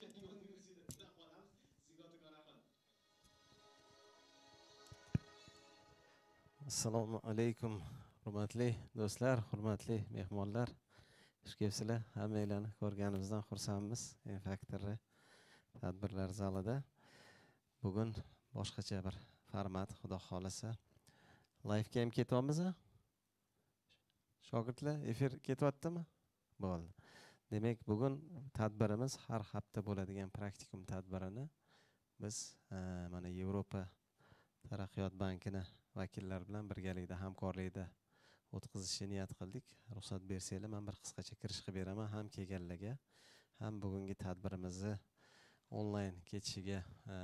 universitetida qolamiz zigotigona qolamiz assalomu alaykum hurmatli do'stlar hurmatli mehmonlar. Xush kelibsizlar. Hammanglarni ko'rganimizdan xursandmiz. Infaktorni tadbirlar zalida. Bugun boshqacha bir format xudo xohlasa. Layfga ham ketyapmiz shogirdlar efir ketyaptimi? Bo'ldi. Demak bugun tadbirimiz har hafta bo'ladigan praktikum tadbirini biz e, mana yevropa taraqqiyot bankini vakillari bilan birgalikda hamkorlikda o'tkazishni niyat qildik. Ruxsat bersanglar man bir qisqacha kirish qilib beraman. Ham kelganlarga ham bugungi tadbirimizni onlayn ketishiga e,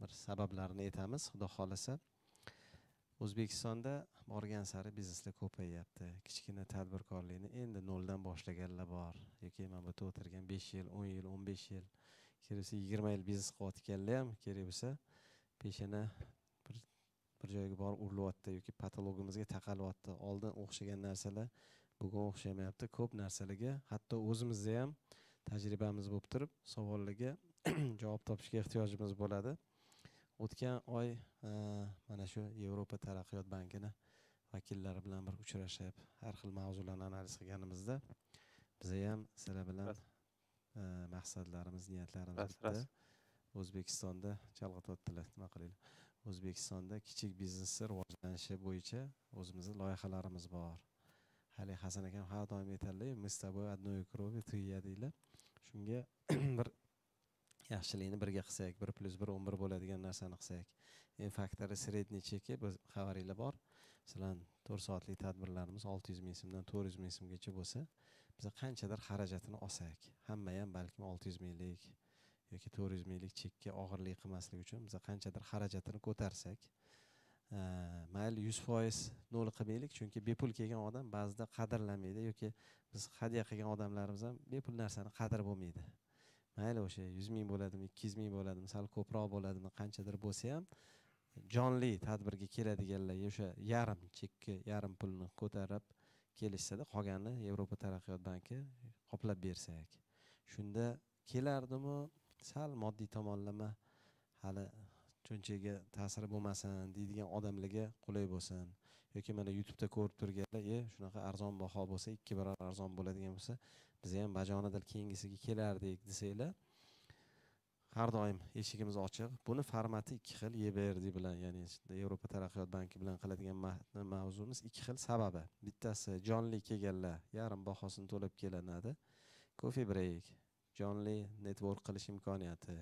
bir sabablarini aytamiz. Xudo xohlasa o'zbekistonda borgan sari bizneslar ko'payyapti kichkina tadbirkorlikni endi noldan boshlaganlar bor. Yoki mana bu yerda o'tirgan besh yil o'n yil o'n besh yil kerak bo'lsa yigirma yil biznes qilayotganlar ham kerak bo'lsa peshana bir bir joyga borib urilyapti yoki patologimizga taqalyapti. Oldin o'xshagan narsalar bugun o'xshamayapti. Ko'p narsalarga hatto o'zimizda ham tajribamiz bo'lib turib savollarga javob topishga ehtiyojimiz bo'ladi. O'tgan oy eh, mana shu yevropa taraqqiyot bankini vakillari bilan bir uchrashib har xil mavzularni analiz qilganimizda biza ham sizlar bilan eh, maqsadlarimiz niyatlarimiz bitta. o'zbekistonda chalg'ityaptilar nima qilaylik o'zbekistonda kichik biznesni rivojlanishi bo'yicha o'zimizni loyihalarimiz bor. Haligi hasan akam har doim aytadilar мы с тобой одной крови ты я deydilar shunga bir yaxshilikni birga qilsak bir plyus bir o'n bir bo'ladigan narsani qilsak en faktori средний cheki biz xabaringlar bor. Masalan to'rt soatlik tadbirlarimiz olti yuz ming so'mdan to'rt yuz ming so'mgacha bo'lsa biza qanchadir xarajatini olsak hamma ham balkim olti yuz minglik yoki to'rt yuz minglik chekka og'irlik qilmaslik uchun biza qanchadir xarajatini ko'tarsak e, mayli yuz foiz nol qilmaylik chunki bepul kelgan odam ba'zida qadrlamaydi yoki biz hadya qilgan odamlarimiz ham bepul narsani qadri bo'lmaydi. Mayli o'sha yuz ming bo'ladimi ikki yuz ming bo'ladimi sal ko'proq bo'ladimi qanchadir bo'lsa ham jonli tadbirga keladiganlarga o'sha yarim chekka yarim pulni ko'tarib kelishsada qolganini yevropa taraqqiyot banki qoplab bersak shunda kelardimi sal moddiy tomonlama hali cho'nchagiga ta'siri bo'lmasin deydigan odamlarga qulay bo'lsin. Yoki mana youtubeda ko'rib turganlar e shunaqa arzon baho bo'lsa ikki barobar arzon bo'ladigan bo'lsa biz ham bajonidil keyingisiga kelardik desanglar har doim eshigimiz ochiq. Buni formati ikki xil ebrd bilan ya'ni yevropa taraqqiyot banki bilan qiladigan mavzumiz ikki xil sababi. Bittasi jonli kelganlar yarim bahosini to'lab kelinadi kofe break jonli network qilish imkoniyati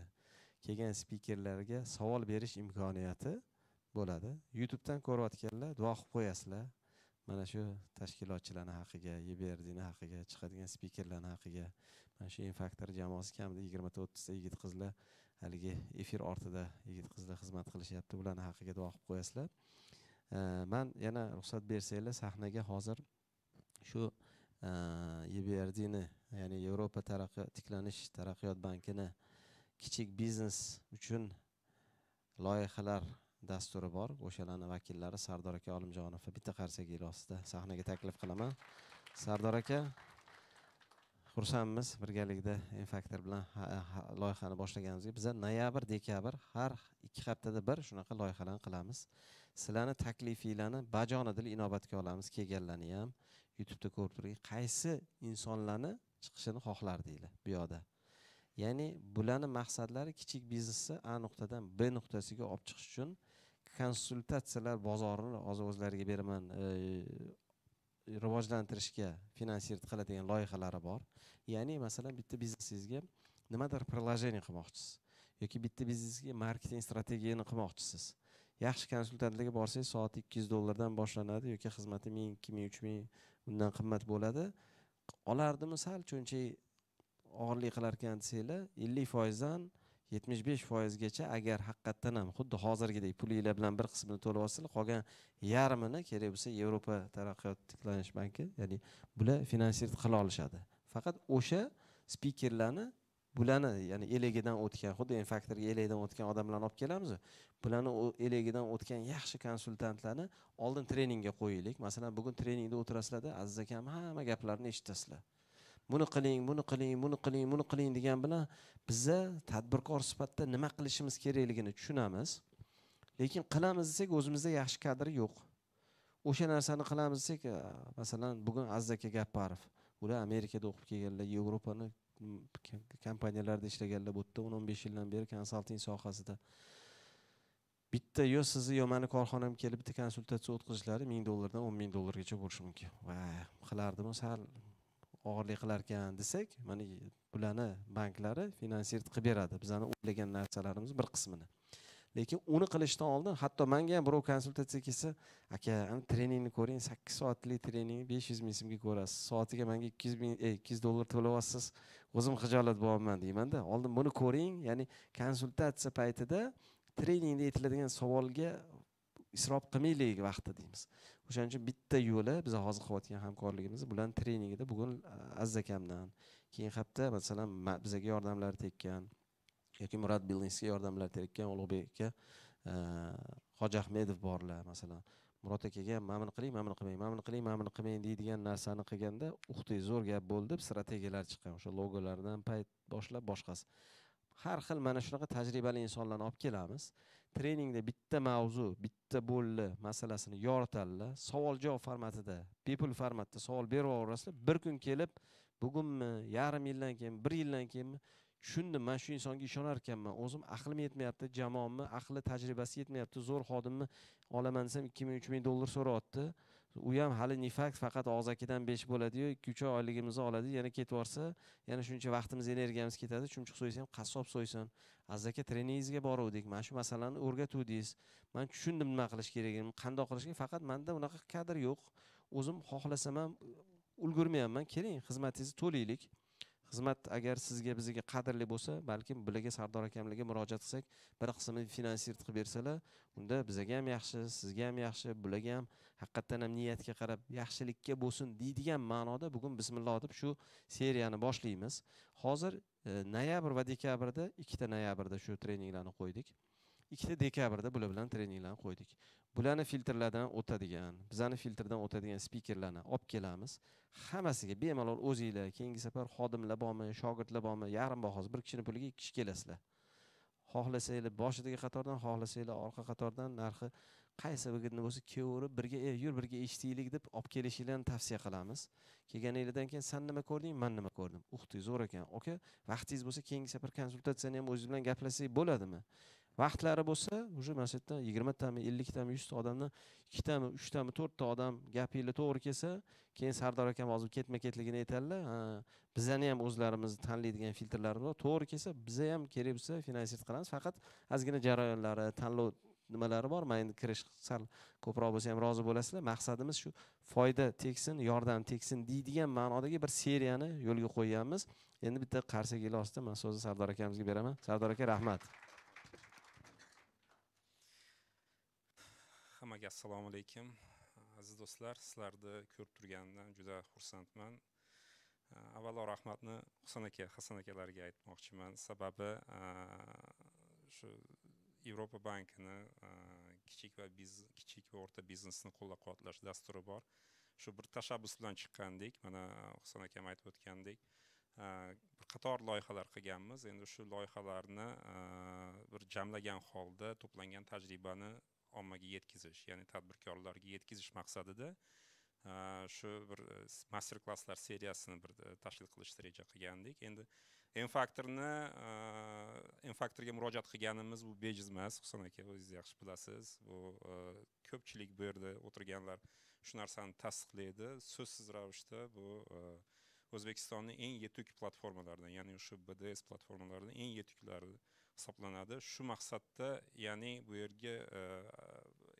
kelgan spikerlarga savol berish imkoniyati bo'ladi. Youtubedan ko'rayotganlar duo qilib qo'yasizlar. Mana shu tashkilotchilarni haqiga yeberdini haqiga chiqadigan spikerlarni haqiga mana shu infaktor jamoasi kamida yigirmata o'ttizta yigit qizlar haligi efir ortida yigit qizlar xizmat qilishyapti. Ularni haqiga duo qilib qo'yasizlar. Man yana ruxsat bersanglar sahnaga hozir shu e, yeberdini ya'ni yevropa taraqqiyot tiklanish taraqqiyot bankini kichik biznes uchun loyihalar dasturi bor. O'shalarni vakillari sardor aka olimjonov bitta qarsak ostida sahnaga taklif qilaman. Sardor aka xursandmiz birgalikda infaktor bilan loyihani boshlaganimizga. Biza noyabr dekabr har ikki haftada bir shunaqa loyihalarni qilamiz. Sizlarni taklifinglarni bajonidil inobatga olamiz. Kelganlarni ham youtubeda ko'rib turgan qaysi insonlarni chiqishini xohlardinglar bu yoqda. Ya'ni bularni maqsadlari kichik biznesni a nuqtadan b nuqtasiga olib chiqish uchun konsultatsiyalar bozorini hozir o'zlariga beraman e, rivojlantirishga finansировать qiladigan loyihalari bor. Ya'ni masalan bitta biznesingizga nimadir приложение qilmoqchisiz yoki bitta biznesga marketing strategiyani qilmoqchisiz. Yaxshi konsultantlarga borsangiz soati ikki yuz dollardan boshlanadi yoki xizmati ming ikki ming uch ming undan qimmat bo'ladi. Olardimi? Sal cho'nchak og'irlik qilarkan desanglar ellik foizdan yetmish besh foizgacha agar haqiqatdan ham xuddi hozirgidek pulinglar bilan bir qismini to'lab olsanglar qolgan yarmini kerak bo'lsa yevropa taraqqiyot tiklanish banki ya'ni bular finansir qila olishadi. Faqat o'sha spikerlarni bularni ya'ni elegidan o'tgan xuddi infaktorga elegidan o'tgan odamlarni olib kelamiz bularni o- elegidan o'tgan yaxshi konsultantlarni oldin treningga qo'yaylik. Masalan bugun treningda o'tirasizlarda aziz akam hamma gaplarni eshitasizlar. Buni qiling buni qiling buni qiling buni qiling degan bilan biza tadbirkor sifatida nima qilishimiz kerakligini tushunamiz. Lekin qilamiz desak o'zimizda yaxshi kadr yo'q. O'sha narsani qilamiz desak masalan bugun aziz aka gapparov ular amerikada o'qib kelganlar yevropani kompaniyalarida ishlaganlar bu yerda o'n o'n besh yildan beri konsalting sohasida. Bitta yo sizni yo mani korxonamga kelib bitta konsultatsiya o'tkazishlari ming dollardan o'n ming dollargacha bo'lishi mumkin. Va qilardimi sal. Og'irlik qilar ekan desak mana bularni banklari finansirovать qilib beradi. Bizani o'ylagan narsalarimiz bir qismini. Lekin uni qilishdan oldin hatto manga ham birov konsultatsiyaga kelsa aka treningni ko'ring sakkiz soatlik trening besh yuz ming so'mga ko'rasiz. Soatiga manga ikki yuz ming e, ikki yuz dollar to'layapsiz o'zim xijolat bo'lyapman deymanda oldin buni ko'ring. Ya'ni konsultatsiya paytida treningda aytiladigan savolga isrof qilmaylik vaqtni deymiz. O'shaning uchun bitta yo'li biz hozir qilayotgan hamkorligimiz bularni treningida bugun aziz akamdan keyingi hafta masalan bizaga yordamlar tekkan yoki murad bildingsga yordamlar tekkan ulug'bek aka hoji ahmedov borlar masalan. Murod akaga mana buni qiling mana buni qilmang mana buni qiling mana buni qilmang deydigan narsani qilganda uxtey zo'r gap bo'ldi deb strategiyalar chiqqan. O'sha logolardan payt boshlab boshqasi. Har xil mana shunaqa tajribali insonlarni olib kelamiz. Treningda bitta mavzu bitta bo'ldi masalasini yoritadilar savol javob formatida bepul formatda savol beraverasizlar bir kun kelib bugunmi yarim yildan keyin bir yildan keyinmi tushundim man shu insonga ishonar ekanman o'zim aqlim yetmayapti jamoamni aqli tajribasi yetmayapti zo'r xodimni olaman desam ikki ming uch ming dollar so'rayapti. U ham hali ne faqat og'zakidan besh bo'ladiyu ikki uch oy oyligimizni oladi yana ketib yuborsa yana shuncha vaqtimiz energiyamiz ketadi. Chumchuq so'ysa ham qassob so'ysin. Aziz aka treningizga boruvdik. Mana shu masalani o'rgatuvdingiz. Man tushundim nima qilish kerakligini qandoq qilish kerak faqat manda unaqa kadr yo'q. O'zim xohlasam ham ulgurmayapman. Keling xizmatingizni to'laylik. Xizmat agar sizga bizga qadrli bo'lsa balkim bularga sardor akamlarga murojaat qilsak bir qismini finansir qilib bersalar unda bizaga ham yaxshi sizga ham yaxshi bularga ham haqiqatdan ham niyatga qarab yaxshilikka bo'lsin deydigan ma'noda bugun bismillah deb shu seriyani boshlaymiz. Hozir e, noyabr va dekabrda ikkita noyabrda shu treninglarni qo'ydik. Ikkita dekabrda bular bilan treninglarni qo'ydik. Bularni filtrlardan o'tadigan bizani filtrdan o'tadigan spikerlarni olib kelamiz. Hammasiga bemalol o'zinglar keyingi safar xodimlar bormi shogirdlar bormi yarim bahosi bir kishini puliga ikki kishi kelasizlar. Xohlasanglar boshidagi qatordan xohlasanglar orqa qatordan narxi qaysi birini bo'lsa kelaverib birga e yur birga eshitaylik deb olib kelishinglarni tavsiya qilamiz. Kelganinglardan keyin san nima ko'rding man nima ko'rdim. Uх zo'r ekan aka vaqtingiz bo'lsa keyingi safar konsultatsiyani ham o'zingiz bilan gaplashsak bo'ladimi? Vaqtlari bo'lsa уже mana shu yerda yigirmatami elliktami yuzta odamdan ikkitami uchtami to'rtta odam gapinglar to'g'ri kelsa keyin sardor akam hozir ketma ketligini aytadilar bizani ham o'zlarimizni tanlaydigan filtrlarimiz bor. To'g'ri kelsa biza ham kerak bo'lsa finansirovать qilamiz. Faqat ozgina jarayonlari tanlov nimalari bor. Man endi kirish sal ko'proq bo'lsa ham rozi bo'lasizlar. Maqsadimiz shu foyda tegsin yordam tegsin deydigan ma'nodagi bir seriyani yo'lga qo'yganmiz. Endi bitta qarsak ostida man so'zni sardor akamizga beraman. Sardor aka rahmat. Hammaga assalomu alaykum. Aziz do'stlar sizlarni ko'rib turganimdan juda xursandman. Uh, Avvalo rahmatni husan aka hasan akalarga aytmoqchiman. Sababi uh, shu yevropa bankini uh, kichik va kichik va o'rta biznesni qo'llab quvvatlash dasturi bor. Shu bir tashabbus bilan chiqqandik mana husan akam aytib o'tgandek. Bir qator loyihalar qilganmiz. Endi shu loyihalarni bir jamlagan holda to'plangan tajribani ommaga yetkazish ya'ni tadbirkorlarga yetkazish maqsadida shu bir e, master klasslar seriyasini bir e, tashkil qilishni reja qilgandik. Endi m faktorni m faktorga murojaat qilganimiz bu bejiz emas husan aka o'zingiz yaxshi bilasiz. Bu e, ko'pchilik bu yerda o'tirganlar shu narsani tasdiqlaydi. So'zsiz ravishda bu o'zbekistonning eng yetuk platformalaridan ya'ni shu bds platformalaridan eng yetuklari hisoblanadi. Shu maqsadda ya'ni bu yerga e,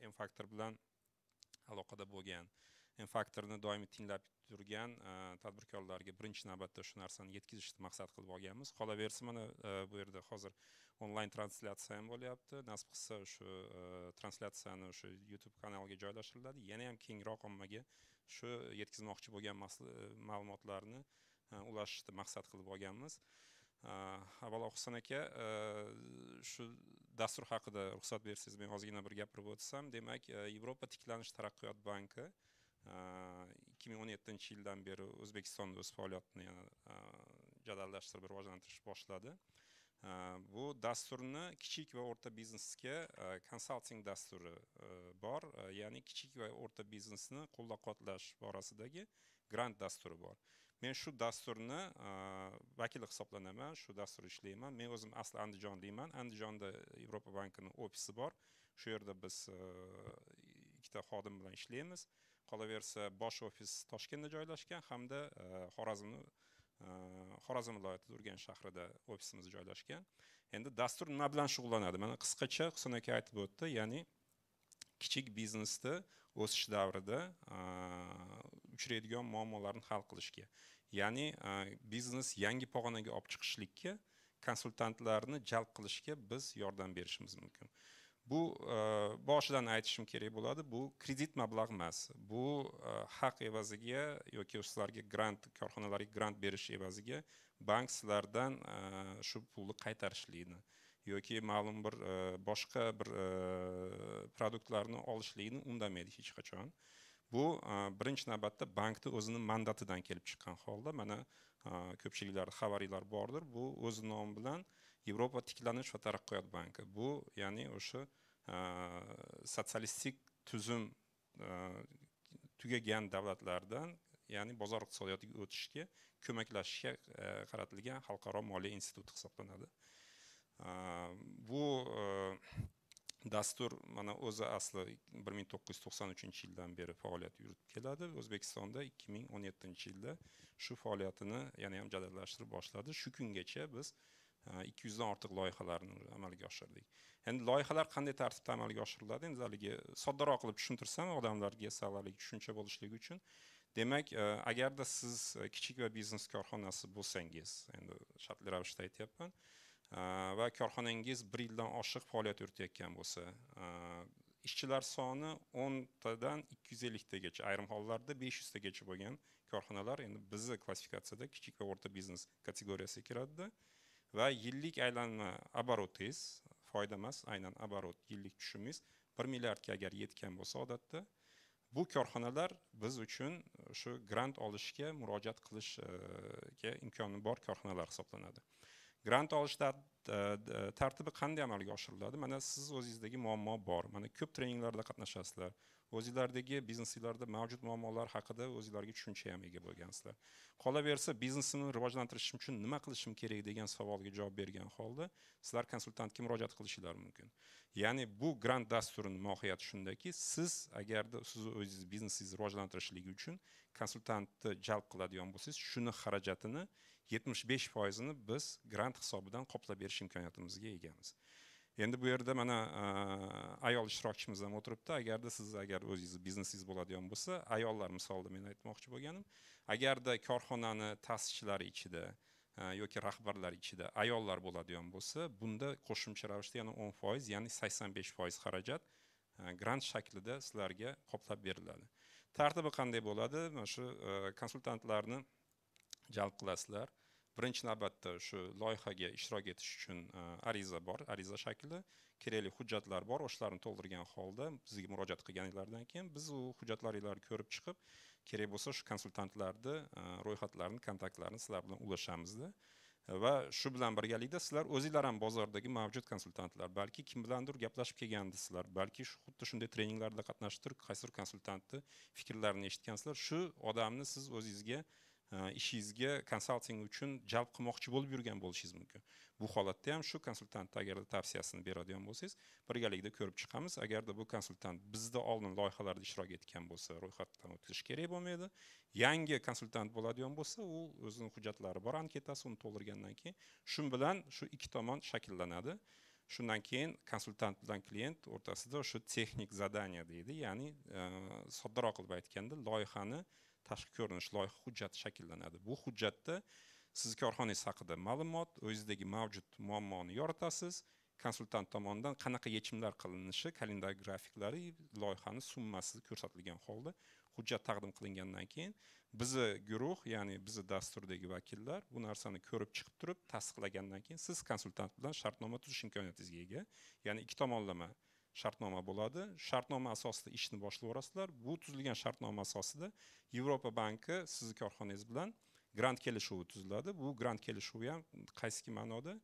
e, m faktor bilan aloqada bo'lgan m faktorni doimiy tinglab turgan e, tadbirkorlarga birinchi navbatda shu narsani yetkazishni maqsad qilib olganmiz. Qolaversa mana bu yerda hozir onlayn translyatsiya ham bo'lyapti. Nasib qilsa shu translyatsiyani o'sha youtube kanaliga joylashtiriladi. Yana ham kengroq ommaga shu yetkazmoqchi bo'lgan ma'lumotlarni ulashishni maqsad qilib olganmiz. Avvalo husan aka e, shu dastur haqida ruxsat bersangiz men ozgina bir gapirib o'tsam demak e, yevropa tiklanish taraqqiyot banki e, ikki ming o'n yettinchi yildan beri o'zbekistonda o'z faoliyatini jadallashtirib rivojlantirish boshladi. Bu dasturni kichik va o'rta biznesga konsalting dasturi bor. Ya'ni kichik va o'rta biznesni qo'llab quvvatlash borasidagi grant dasturi bor. Men shu dasturni e, vakili hisoblanaman shu dasturda ishlayman. Men o'zim asli andijonlikman andijonda yevropa bankini ofisi bor. Shu yerda biz e, ikkita xodim bilan ishlaymiz. Qolaversa bosh ofis toshkentda joylashgan hamda e, xorazmni xorazm viloyatida urganch shahrida ofisimiz joylashgan. Endi dastur nima bilan shug'ullanadi. Mana qisqacha husan aka aytib o'tdi. Ya'ni kichik biznesni o'sish davrida uchraydigan muammolarni hal qilishga. Ya'ni e, biznes yangi pog'onaga olib chiqishlikka konsultantlarni jalb qilishga biz yordam berishimiz mumkin. Bu e, boshidan aytishim kerak bo'ladi bu kredit mablag' emas bu e, haq evaziga yoki sizlarga grant korxonalarga grant berish evaziga bank sizlardan shu pulni qaytarishlikni yoki ma'lum bir boshqa bir produktlarni olishlikni undamaydi hech qachon. Bu e, birinchi navbatda bankni o'zini mandatidan kelib chiqqan holda mana e, ko'pchiliklarda xabaringlar bordir. Bu o'z nomi bilan yevropa tiklanish va taraqqiyot banki. Bu ya'ni o'sha e, sotsialistik tuzum tugagan davlatlardan ya'ni bozor iqtisodiyotiga o'tishga ko'maklashishga qaratilgan xalqaro moliya instituti hisoblanadi. Bu dastur mana o'zi asli bir ming to'qqiz yuz to'qson uchinchi yildan beri faoliyat yuritib keladi. O'zbekistonda ikki ming o'n yettinchi yilda shu faoliyatini yana ham jadallashtirib boshladi. Shu kungacha biz e, ikki yuzdan ortiq loyihalarni amalga oshirdik. Endi loyihalar qanday tartibda amalga oshiriladi? Endi haligi soddaroq qilib tushuntirsam odamlarga savolli tushuncha bo'lishligi uchun. Demak e, agarda siz e, kichik va biznes korxonasi bo'lsangiz endi shartli ravishda aytyapman Э, va korxonangiz bir yildan oshiq faoliyat yuritayotgan bo'lsa э, ishchilar soni o'ntadan ikki yuz elliktagacha ayrim hollarda besh yuztagacha bo'lgan korxonalar endi bizni klassifikatsiyada kichik va o'rta biznes kategoriyasiga kiradida va yillik aylanma оборотingiz, foyda emas aynan оборот yillik tushumingiz bir milliardga agar yetgan bo'lsa odatda bu korxonalar biz uchun shu grant olishga murojaat qilishga imkoni bor korxonalar hisoblanadi. Grant olish e, e, tartibi qanday amalga oshiriladi? Mana siz o'zingizdagi muammo bor. Mana ko'p treninglarda qatnashasizlar. O'zinglardagi biznesinglarda mavjud muammolar haqida o'zinglarga tushuncha ham ega bo'lgansizlar. Qolaversa biznesimni rivojlantirishim uchun nima qilishim kerak degan savolga javob bergan holda sizlar konsultantga murojaat qilishinglar mumkin. Ya'ni bu grant dasturini mohiyati shundaki siz agarda siz o'zingiz biznesingizni rivojlantirishligi uchun konsultantni jalb qiladigan bo'lsangiz shuni xarajatini yetmish besh foizini biz grant hisobidan qoplab berish imkoniyatimizga egamiz. Endi bu yerda mana ayol ishtirokchimiz ham o'tiribdi. Agarda siz agar o'zingizni biznesingiz bo'ladigan bo'lsa ayollar misolida men aytmoqchi bo'lganim agarda korxonani ta'sischilari ichida yoki rahbarlar ichida ayollar bo'ladigan bo'lsa bunda qo'shimcha ravishda yana o'n foiz ya'ni sakson besh foiz xarajat grant shaklida sizlarga qoplab beriladi. Tartibi qanday bo'ladi? Mana shu konsultantlarni jalb qilasizlar. Birinchi navbatda shu loyihaga ishtirok etish uchun e, ariza bor ariza shakli. Kerakli hujjatlar bor o'shalarni to'ldirgan holda bizga murojaat qilganinglardan keyin biz u hujjatlaringlarni ko'rib chiqib kerak bo'lsa shu konsultantlarni e, ro'yxatlarini kontaktlarini sizlar bilan ulashamizda. Va shu bilan birgalikda sizlar o'zinglar ham bozordagi mavjud konsultantlar balki kim bilandir gaplashib kelgandisizlar balki xuddi shunday treninglarda qatnashib turib qaysidir konsultantni fikrlarini eshitgansizlar. Shu odamni siz o'zingizga Э, ishingizga konsalting uchun jalb qilmoqchi bo'lib yurgan bo'lishingiz mumkin. Bu holatda ham shu konsultantni agarda tavsiyasini beradigan bo'lsangiz birgalikda ko'rib chiqamiz. Agarda bu konsultant bizda oldin loyihalarda ishtirok etgan bo'lsa ro'yxatdan o'tkazish kerak bo'lmaydi. Yangi konsultant bo'ladigan bo'lsa u o'zini hujjatlari bor anketasi uni to'ldirgandan keyin shu bilan shu ikki tomon shakllanadi. Shundan keyin konsultant bilan klient o'rtasida o'sha texnik zadание deydi ya'ni e, soddaroq qilib aytganda loyihani tashqi ko'rinish loyiha hujjati shakllanadi. Bu hujjatda sizni korxonangiz haqida ma'lumot o'zingizdagi mavjud muammoni yoritasiz. Konsultant tomonidan qanaqa yechimlar qilinishi kalendar grafiklari loyihani summasi ko'rsatilgan holda hujjat taqdim qilingandan keyin bizni guruh ya'ni bizni dasturdagi vakillar bu narsani ko'rib chiqib turib tasdiqlagandan keyin siz konsultant bilan shartnoma tuzish imkoniyatingizga ega. Ya'ni ikki tomonlama shartnoma bo'ladi. Shartnoma asosida ishni boshlayverasizlar. Bu tuzilgan shartnoma asosida yevropa banki sizni korxonangiz bilan grant kelishuvi tuziladi. Bu grant kelishuvi ham qaysi ma'noda?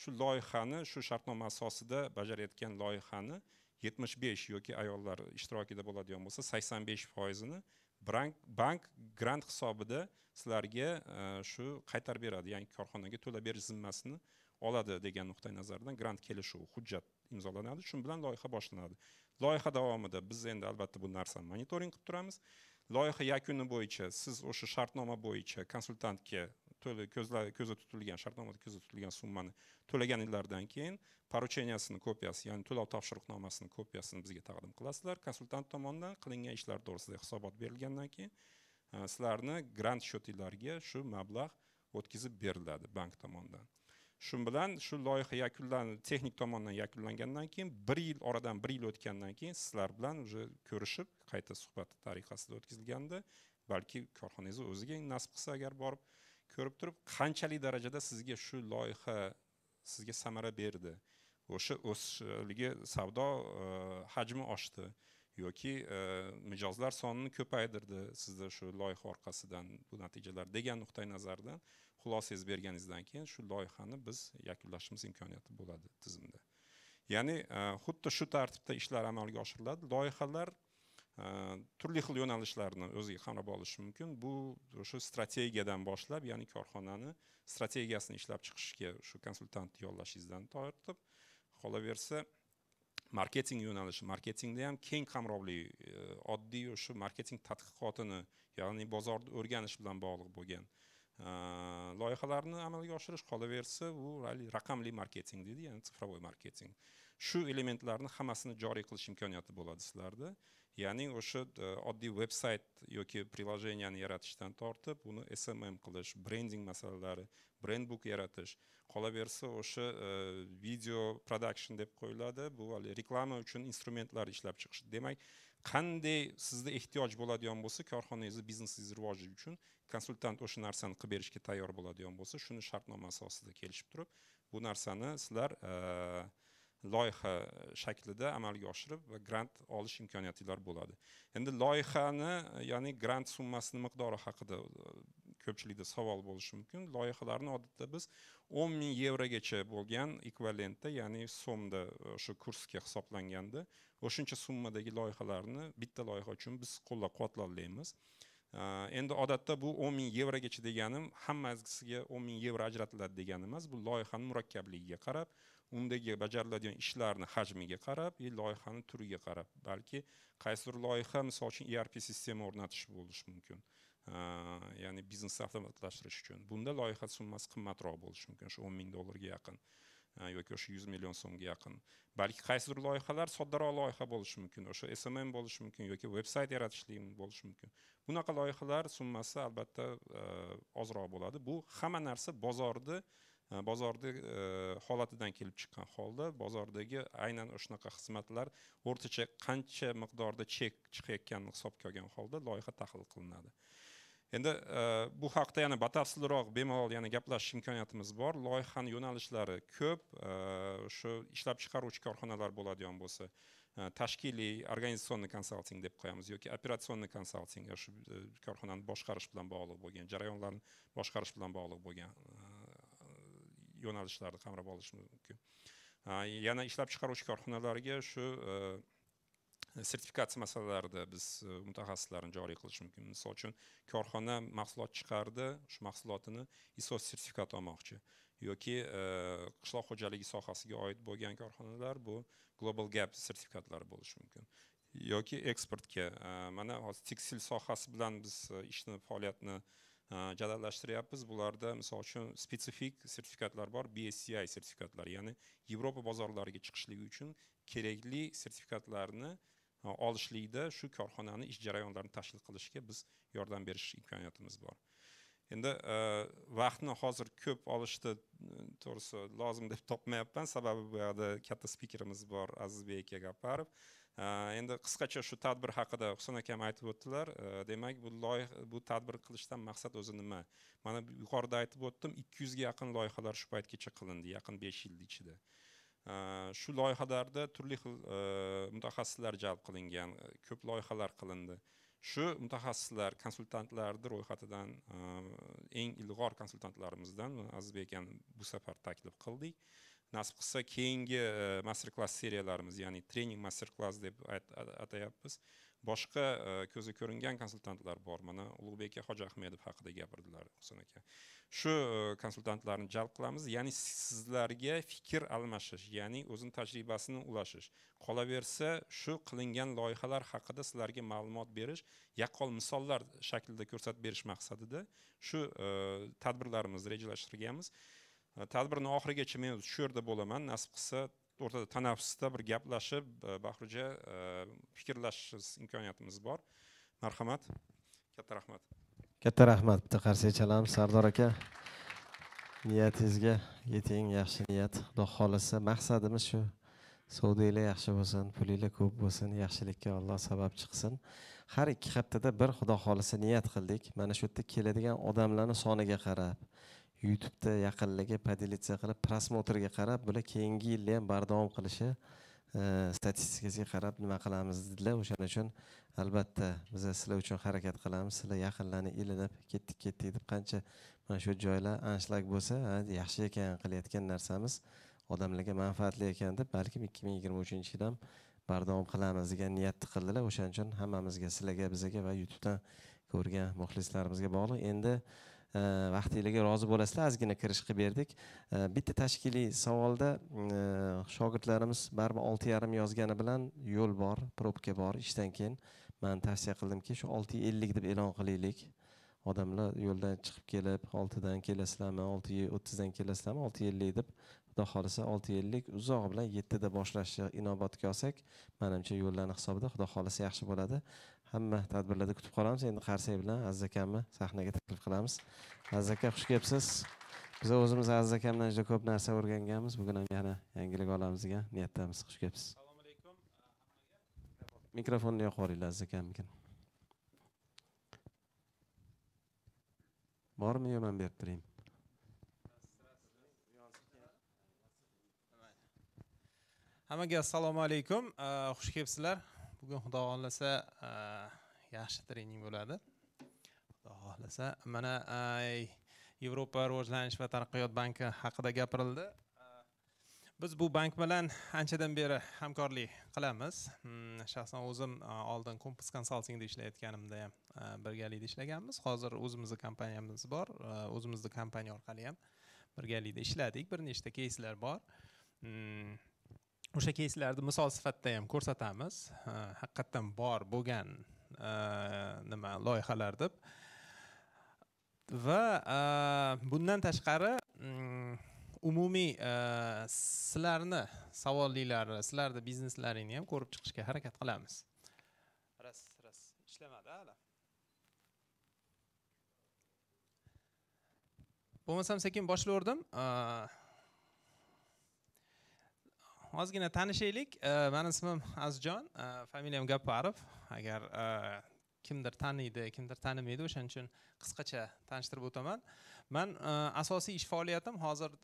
Shu loyihani shu shartnoma asosida bajarayotgan loyihani yetmish besh yoki ayollar ishtirokida bo'ladigan bo'lsa sakson besh foizini bank grant hisobida sizlarga e, shu qaytarib beradi. Ya'ni korxonaga to'lab berish zimmasini oladi degan nuqtai nazardan grant kelishuvi hujjat imzolanadi. Shu bilan loyiha boshlanadi. Loyiha davomida biz endi albatta bu narsani monitoring qilib turamiz. Loyiha yakuni bo'yicha siz o'sha shartnoma bo'yicha konsultantga ko'zda tutilgan shartnomada ko'zda tutilgan summani to'laganinglardan keyin поручениясini kopiyasi ya'ni to'lov topshiriqnomasini kopiyasini bizga taqdim qilasizlar. Konsultant tomonidan qilingan ishlar to'g'risida hisobot berilgandan keyin e, sizlarni grant счетinglarga shu mablag' o'tkazib beriladi bank tomonidan. Shu bilan shu loyiha yakunlan texnik tomondan yakunlangandan keyin bir yil oradan bir yil o'tgandan keyin sizlar bilan уже ko'rishib qayta suhbat tariqasida o'tkazilganda balki korxonangizni o'ziga nasib qilsa agar borib ko'rib turib qanchalik darajada sizga shu loyiha sizga samara berdi? O'sha o'sishligi savdo e, hajmi oshdi yoki e, mijozlar sonini ko'paytirdi sizda shu loyiha orqasidan bu natijalar degan nuqtai nazardan. Xulosangizni berganingizdan keyin shu loyihani biz yakunlashimiz imkoniyati bo'ladi tizimda. Ya'ni e, xuddi shu tartibda ishlar amalga oshiriladi. Loyihalar e, turli xil yo'nalishlarni o'ziga qamrab olishi mumkin. Bu o'sha strategiyadan boshlab ya'ni korxonani strategiyasini ishlab chiqishga shu konsultantni yollashingizdan tortib qolaversa marketing yo'nalishi marketingda ham keng qamrovli e, oddiy o'sha marketing tadqiqotini ya'ni bozorni o'rganish bilan bog'liq bo'lgan Э, loyihalarni amalga oshirish qolaversa u raqamli marketing deydi ya'ni цифровой marketing. Shu elementlarni hammasini joriy qilish imkoniyati bo'ladi sizlarda. Ya'ni o'sha e, oddiy veb sayt yoki приложениyani yaratishdan tortib uni smm qilish brending masalalari brendbook yaratish qolaversa o'sha e, video production deb qo'yiladi. Bu reklama uchun instrumentlar ishlab chiqish. Demak qanday sizda ehtiyoj bo'ladigan bo'lsa korxonangizni biznesingizni rivoji uchun konsultant o'sha narsani qilib berishga tayyor bo'ladigan bo'lsa shuni shartnoma asosida kelishib turib bu narsani sizlar e, loyiha shaklida amalga oshirib va grant olish imkoniyatinglar bo'ladi. Endi loyihani ya'ni grant summasini miqdori haqida e, ko'pchilikda savol bo'lishi mumkin. Loyihalarni odatda biz o'n ming yevrogacha bo'lgan ekvivalentda ya'ni so'mda e, o'sha kursga hisoblanganda o'shuncha summadagi loyihalarni bitta loyiha uchun biz qo'llab quvvatlaymiz e, endi odatda bu o'n ming yevrogacha deganim hammasiga o'n ming yevro ajratiladi degani emas bu loyihani murakkabligiga qarab undagi bajariladigan ishlarni hajmiga qarab и loyihani turiga qarab balki qaysidir loyiha misol uchun erp sistema o'rnatish bo'lishi mumkin. Ya'ni biznesni avtomatlashtirish uchun. Bunda loyiha summasi qimmatroq bo'lishi mumkin o'sha o'n ming dollarga yaqin e, yoki o'sha yuz million so'mga yaqin. Balki qaysidir loyihalar soddaroq loyiha bo'lishi mumkin o'sha smm bo'lishi mumkin yoki veb sayt yaratishlik bo'lishi mumkin. Bunaqa loyihalar summasi albatta e, ozroq bo'ladi. Bu hamma narsa bozorni e, bozorni holatidan kelib chiqqan holda bozordagi aynan shunaqa xizmatlar o'rtacha qancha miqdorda chek chiqayotganini hisobga olgan holda loyiha tahlil qilinadi. Endi e, bu haqda yana batafsilroq bemalol yana gaplashish imkoniyatimiz bor. Loyihani yo'nalishlari ko'p e, o'sha ishlab chiqaruvchi korxonalar bo'ladigan bo'lsa e, tashkiliy organizatsionniy konsalting deb qo'yamiz yoki operatsionniy konsalting shu korxonani boshqarish bilan bog'liq bo'lgan jarayonlarni boshqarish bilan bog'liq bo'lgan yo'nalishlarni qamrab olish mumkin. Yana ishlab chiqaruvchi korxonalarga shu sertifikatsiya masalalarida biz e, mutaxassislarni joriy qilish mumkin. Misol uchun korxona mahsulot chiqardi shu mahsulotini iso sertifikat olmoqchi. Yoki e, qishloq xo'jaligi sohasiga oid bo'lgan korxonalar bu global gap sertifikatlari bo'lishi mumkin. Yoki eksportga e, mana hozir tekstil sohasi bilan biz ishni faoliyatni jadallashtiryapmiz. Bularda misol uchun spetsifik sertifikatlar bor bsci sertifikatlari ya'ni yevropa bozorlariga chiqishligi uchun kerakli sertifikatlarni olishlikda shu korxonani ish jarayonlarini tashkil qilishga biz yordam berish imkoniyatimiz bor. Endi e, vaqtni hozir ko'p olishni to'g'risi lozim deb topmayapman. Sababi buyoqda katta spikerimiz bor azizbek agaparov e, endi qisqacha shu tadbir haqida husan akam aytib o'tdilar. E, demak bu loyiha bu tadbir qilishdan maqsad o'zi nima? Mana yuqorida aytib o'tdim ikki yuzga yaqin loyihalar shu paytgacha qilindi yaqin besh yil ichida. Э, shu loyihalarda turli xil э, mutaxassislar jalb qilingan e, ko'p loyihalar qilindi. Shu mutaxassislar konsultantlarni ro'yxatidan e, eng ilg'or konsultantlarimizdan azizbek akani bu safar taklif qildik. Nasib qilsa keyingi e, master klass seriyalarimiz ya'ni trening master klass deb atayapmiz boshqa e, ko'zi ko'ringan konsultantlar bor mana ulug'bek aka hoji ahmedov haqida gapirdilar husan aka. Shu e, konsultantlarni jalb qilamiz ya'ni sizlarga fikr almashish ya'ni o'zini tajribasini ulashish qolaversa shu qilingan loyihalar haqida sizlarga ma'lumot berish yaqqol misollar shaklida ko'rsatib berish maqsadida shu e, tadbirlarimizni rejalashtirganmiz. Tadbirni oxirigacha men shu yerda bo'laman. Nasib qilsa o'rtada tanaffusda bir gaplashib bahruja e, fikrlashish imkoniyatimiz bor. Marhamat. Katta rahmat. Katta rahmat. Bitta qarsak chalamiz sardor aka. Niyatingizga yeting yaxshi niyat. Xudo xohlasa maqsadimiz shu. Savdinglar yaxshi bo'lsin pulinglar ko'p bo'lsin yaxshilikka alloh sabab chiqsin. Har ikki haftada bir xudo xohlasa niyat qildik. Mana shu yerda keladigan odamlarni soniga qarab youtubeda yaqinligi podelitsiya qilib просмотрga qarab bular keyingi yilda ham bardavom qilishi e, statistikasiga qarab nima qilamiz dedilar. O'shaning uchun albatta biz sizlar uchun harakat qilamiz. Sizlar yaqinlarni ilinib ketdik ketdik deb qancha mana shu joylar anshlag bo'lsa yaxshi ekan qilayotgan narsamiz odamlarga manfaatli ekan deb balkim ikki ming yigirma uchinchi yil ham bardavom qilamiz degan niyatni qildilar. O'shaning uchun hammamizga sizlarga bizaga va youtubedan ko'rgan muxlislarimizga bog'liq. Endi vaqtinglarga rozi bo'lasizlar ozgina kirish qilib berdik. Bitta tashkiliy savolda shogirdlarimiz baribir olti yarim yozgani bilan yo'l bor probka bor ishdan keyin. Man tavsiya qildimki shu olti ellik deb e'lon qilaylik odamlar yo'ldan chiqib kelib oltidan kelasizlarmi olti o'ttizdan kelasizlarmi olti ellik deb xudo xohlasa olti ellik uzoq bilan yettida boshlashni inobatga olsak manimcha yo'llarni hisobida xudo xohlasa yaxshi bo'ladi. Hamma tadbirlarda kutib qolamiz. Endi qarsak bilan aziz akamni sahnaga taklif qilamiz. Aziz aka xush kelibsiz. Biz o'zimiz aziz akamdan juda ko'p narsa o'rganganmiz. Bugun ham yana yangilik olamiz degan niyatdamiz. Xush kelibsiz. Assalomu alaykum. Mikrofonni yoqib yuboringlar aziz akamnikini bormi yo man berib turaymi hammaga assalomu alaykum. Xush kelibsizlar? Bugun xudo xohlasa e, yaxshi trening bo'ladi. Xudo xohlasa. Mana e, yevropa rivojlanish va taraqqiyot banki haqida gapirildi. E, biz bu bank bilan anchadan beri hamkorlik qilamiz. Hmm, shaxsan o'zim oldin kompas konsaltingda ishlayotganimda ham birgalikda ishlaganmiz. Hozir o'zimizni kompaniyamiz bor. O'zimizni kompaniya orqali ham birgalikda ishladik. Bir nechta keyslar bor. Hmm, o'sha keyslarni misol sifatida ham ko'rsatamiz. Haqiqatdan bor bo'lgan e, nima loyihalar deb. Va e, bundan tashqari mm, umumiy e, sizlarni savollilarni sizlarni bizneslaringni ham ko'rib chiqishga harakat qilamiz. Ras ras ishlamadi hali bo'lmasam sekin boshlayverdim ozgina tanishaylik. Mani ismim azizjon familiyam gapparov. Agar kimdir taniydi kimdir tanimaydi o'shaning uchun qisqacha tanishtirib o'taman. Man asosiy ish faoliyatim hozir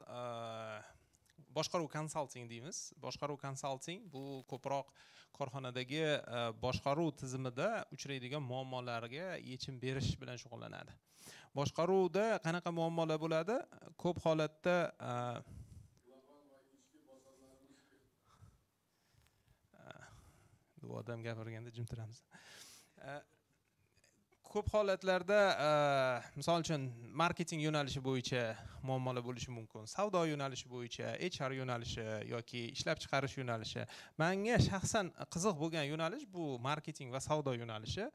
boshqaruv konsalting deymiz. Boshqaruv konsalting bu ko'proq korxonadagi boshqaruv tizimida uchraydigan muammolarga yechim berish bilan shug'ullanadi. Boshqaruvda qanaqa muammolar bo'ladi? Ko'p holatda bu odam gapirganda jim turamiz ko'p holatlarda e, misol uchun marketing yo'nalishi bo'yicha muammolar bo'lishi mumkin. Savdo yo'nalishi bo'yicha hr yo'nalishi yoki ishlab chiqarish yo'nalishi. Manga shaxsan qiziq bo'lgan yo'nalish bu marketing va savdo yo'nalishi.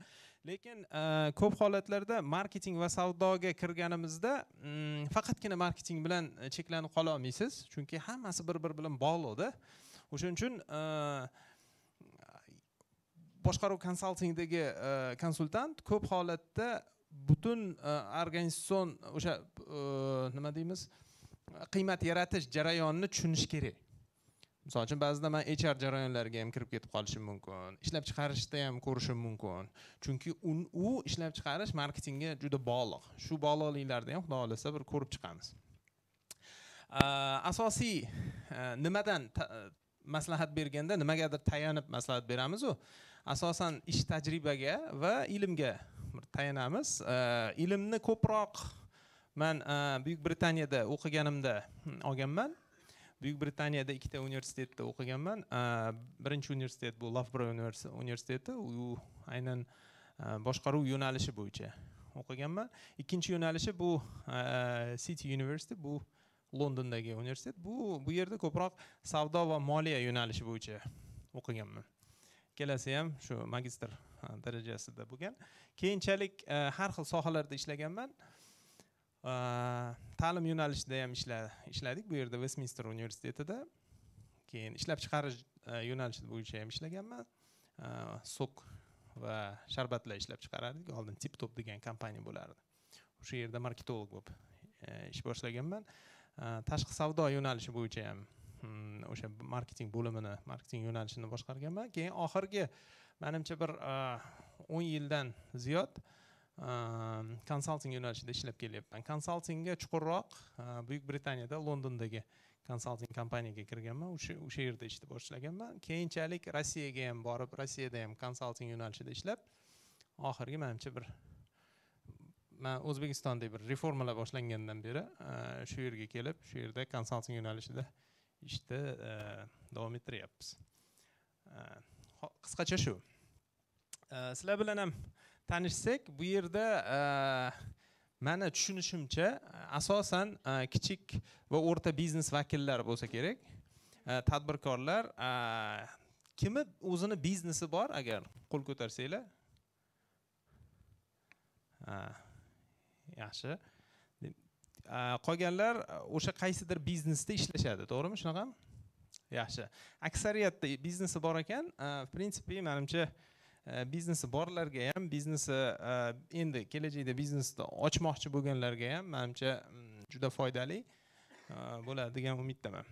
Lekin e, ko'p holatlarda marketing va savdoga kirganimizda mm, faqatgina marketing bilan cheklanib qola olmaysiz chunki hammasi bir biri bilan bog'liqda. O'shaning uchun e, boshqaruv konsaltingdagi e, konsultant ko'p holatda butun e, organizatsion o'sha e, nima deymiz qiymat yaratish jarayonini tushunish kerak. Misol uchun ba'zida man hr jarayonlariga ham kirib ketib qolishim mumkin ishlab chiqarishda ham ko'rishim mumkin. Chunki u ishlab chiqarish marketingga juda bog'liq. Shu bog'liqliklarni ham xudo xohlasa bir ko'rib chiqamiz. Asosiy nimadan maslahat berganda nimagadir tayanib maslahat beramizu. Asosan ish tajribaga va ilmga tayanamiz. Ilmni ko'proq man e, buyuk britaniyada o'qiganimda olganman. Buyuk britaniyada ikkita universitetda o'qiganman. E, birinchi universitet bu lafbro universiteti. U aynan e, boshqaruv yo'nalishi bo'yicha o'qiganman. Ikkinchi yo'nalishi bu city university bu londondagi universitet. Bu bu yerda ko'proq savdo va moliya yo'nalishi bo'yicha o'qiganman. Ikkalasi ham shu magistr darajasida bo'lgan. Keyinchalik e, har xil sohalarda ishlaganman. E, ta'lim yo'nalishida ham ishladik bu yerda vestminster universitetida. Keyin ishlab chiqarish e, yo'nalishi bo'yicha ham ishlaganman. Sok va sharbatlar ishlab chiqarardik oldin tip top degan kompaniya bo'lardi. O'sha yerda marketolog bo'lib ish boshlaganman. Э, tashqi savdo yo'nalishi bo'yicha ham hmm, o'sha marketing bo'limini marketing yo'nalishini boshqarganman. Keyin oxirgi manimcha bir e, o'n yildan ziyod e, konsalting yo'nalishida ishlab kelyapman. Konsaltingga chuqurroq e, buyuk britaniyada londondagi konsalting kompaniyaga kirganman. O'sha o'sha yerda ishni boshlaganman. Keyinchalik rossiyaga ham borib rossiyada ham konsalting yo'nalishida ishlab oxirgi manimcha bir man o'zbekistonda bir reformalar boshlangandan beri e, shu yerga kelib shu yerda konsalting yo'nalishida ishni e, davom ettiryapmiz. E, qisqacha shu. Sizlar bilan ham tanishsak bu yerda mani tushunishimcha asosan kichik va o'rta biznes vakillari bo'lsa kerak. Tadbirkorlar kimni o'zini biznesi bor agar qo'l ko'tarsanglar. Yaxshi. Qolganlar o'sha qaysidir biznesda ishlashadi to'g'rimi? Shunaqami? Yaxshi. Aksariyatda biznesi bor ekan в принципе manimcha biznesi borlarga ham biznesi endi kelajakda biznesni ochmoqchi bo'lganlarga ham manimcha juda foydali bo'ladi degan umiddaman.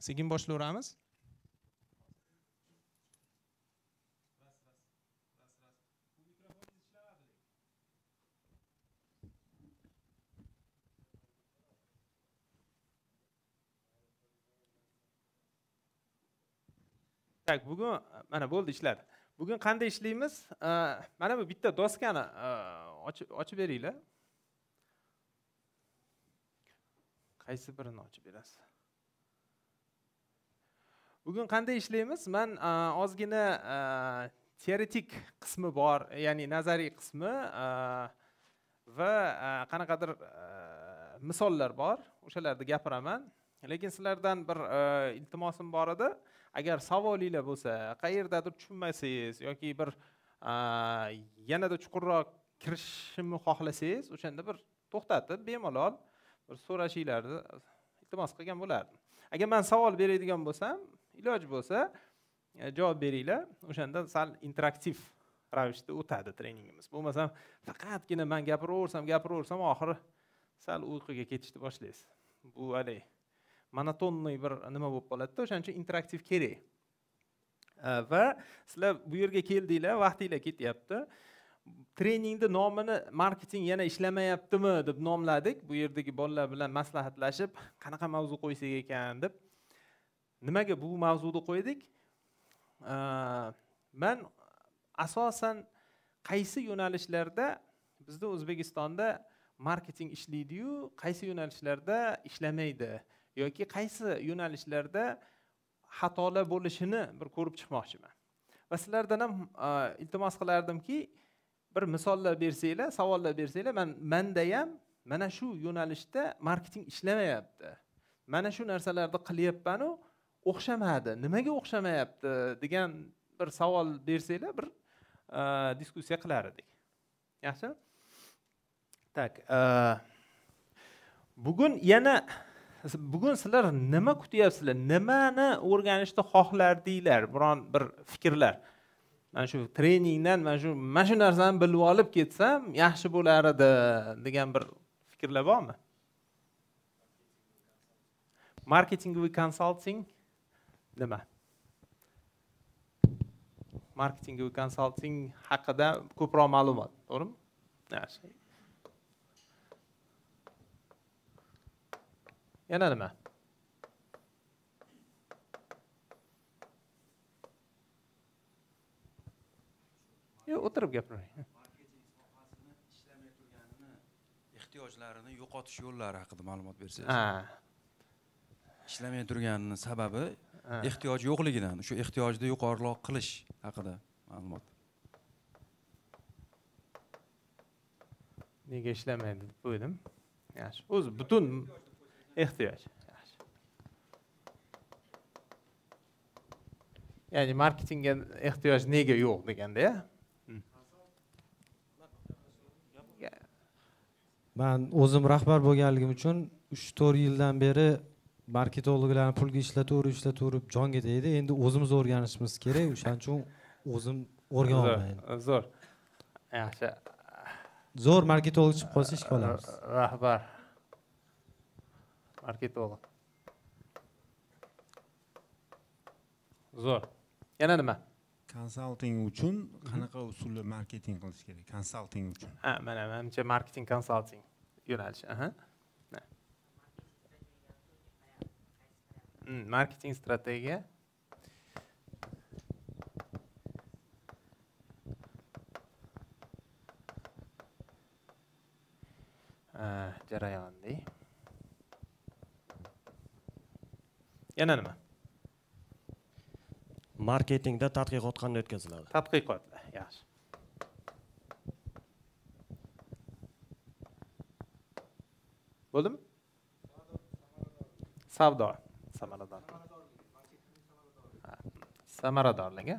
Sekin boshlayveramiz tak bugun э, mana bo'ldi ishladi bugun qanday ishlaymiz? Э, mana bu bitta doskani э, ochib beringlar. Qaysi birini ochib berasiz? Bugun qanday ishlaymiz? Man e, ozgina e, teoretik qismi bor e, ya'ni nazariy qismi va qanaqadir misollar bor. O'shalarni gapiraman. Lekin sizlardan bir iltimosim bor edi. Agar savolinglar bo'lsa qayerdadir tushunmasangiz yoki bir yanada chuqurroq kirishimni xohlasangiz o'shanda bir to'xtatib bemalol bir so'rashinglarni iltimos qilgan bo'lardim. Agar man savol beradigan bo'lsam iloji bo'lsa e, javob beringlar. O'shanda sal interaktiv ravishda o'tadi treningimiz. Bo'lmasam faqatgina man gapiraversam gapiraversam oxiri sal uyquga ketishni boshlaysiz. Bu haligi monotonniy bir nima bo'lib qoladida o'shaning uchun interaktiv kerak va sizlar bu yerga keldinglar vaqtinglar ketyapti treningni nomini marketing yana ishlamayaptimi deb nomladik bu yerdagi bolalar bilan maslahatlashib qanaqa mavzu qo'ysak ekan deb. Nimaga bu mavzuni qo'ydik? E, Man asosan qaysi yo'nalishlarda bizda o'zbekistonda marketing ishlaydiyu qaysi yo'nalishlarda ishlamaydi? Yoki qaysi yo'nalishlarda xatolar bo'lishini bir ko'rib chiqmoqchiman. Va sizlardan ham iltimos qilardimki bir misollar bersanglar savollar bersanglar man manda ham mana shu yo'nalishda marketing ishlamayapti. Mana shu narsalarni qilyapmanu o'xshamadi. Nimaga o'xshamayapti degan bir savol bersanglar bir diskussiya qilar edik. Yaxshi? Так bugun yana bugun sizlar nima kutyapsizlar? Nimani o'rganishni xohlardinglar biron bir fikrlar. Mana shu treningdan mana shu mana shu narsani bilib olib ketsam yaxshi bo'lar edi degan bir fikrlar bormi? Marketing va konsalting nima? Marketing va konsalting haqida ko'proq ma'lumot to'g'rimi? yana nima? Yo'q o'tirib gapiring ehtiyojlarini yo'qotish yo'llari haqida ma'lumot bersangiz. Ishlamay turganini sababi ehtiyoj yo'qligidan shu ehtiyojni yuqoriroq qilish haqida ma'lumot. Nega ishlamaydi deb qo'ydim yaxshi. O'zi butun ehtiyoj. Ya'ni marketingga ehtiyoj nega yo'q deganda ya? Man o'zim rahbar bo'lganligim uchun uch to'rt yildan beri marketologlarni pulga ishlataverib ishlataverib jonga tegdi endi o'zimiz o'rganishimiz kerak. O'shaning uchun o'zim o'rganolmayman zo'r zo'r. Yaxshi. Zo'r marketolog chiqib qolsa ishga olamiz. Rahbar marketolog zo'r. Yana nima? Konsalting uchun qanaqa usulda marketing qilish kerak? Konsalting uchun. Ha mana manimcha marketing konsalting yo'nalishi aha. Ha. Mm, marketing strategiya. Ha, yana nima? Marketingda tadqiqot qanday o'tkaziladi. Tadqiqotlar yaxshi. Bo'ldimi? Savdo. Samarador. Ha, samaradorlik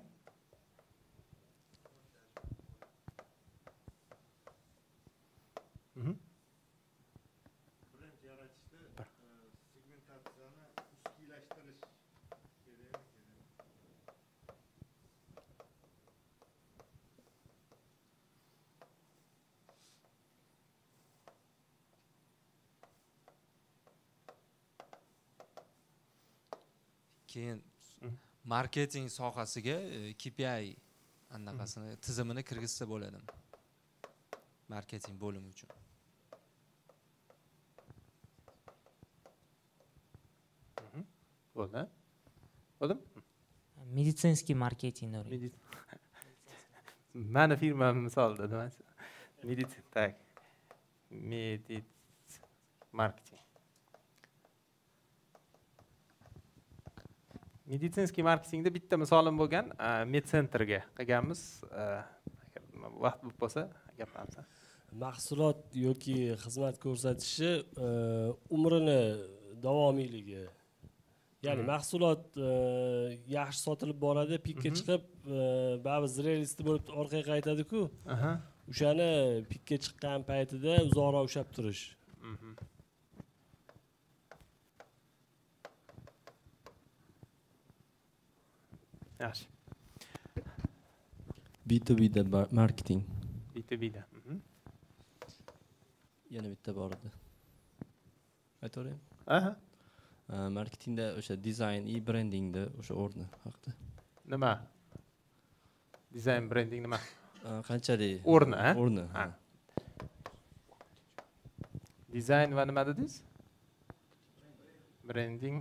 keyin marketing sohasiga e, KPI anaqasini tizimini kirgizsa bo'ladimi? Marketing bo'limi uchun. Bo'ldi. Bo'ldimi медицинский маркетинг Medi- mani firmam misolida nimasi meditsin так medit marketing meditsinskiy marketingda bitta misolim bo'lgan medsentrga qilganmiz. A, agar vaqt bo'lib qolsa gapiramiz mahsulot yoki xizmat ko'rsatishi e, umrini davomiyligi. Ya'ni Mhm. mahsulot e, yaxshi sotilib boradi pikka Mhm. chiqib e, baribir zrelisti bo'lib orqaga qaytadiku. O'shani pikka chiqqan paytida uzoqroq ushlab turish Yaxshi B2B'da bar- marketing. B2B'da Mhm. yana bitta bor edi aytaveraymi aha. Marketingda o'sha dizayn и brendingda o'sha o'rni haqida nima dizayn brending nima qanchalik O'rni, o'rni Ha. ha. dizayn va nima dedingiz brending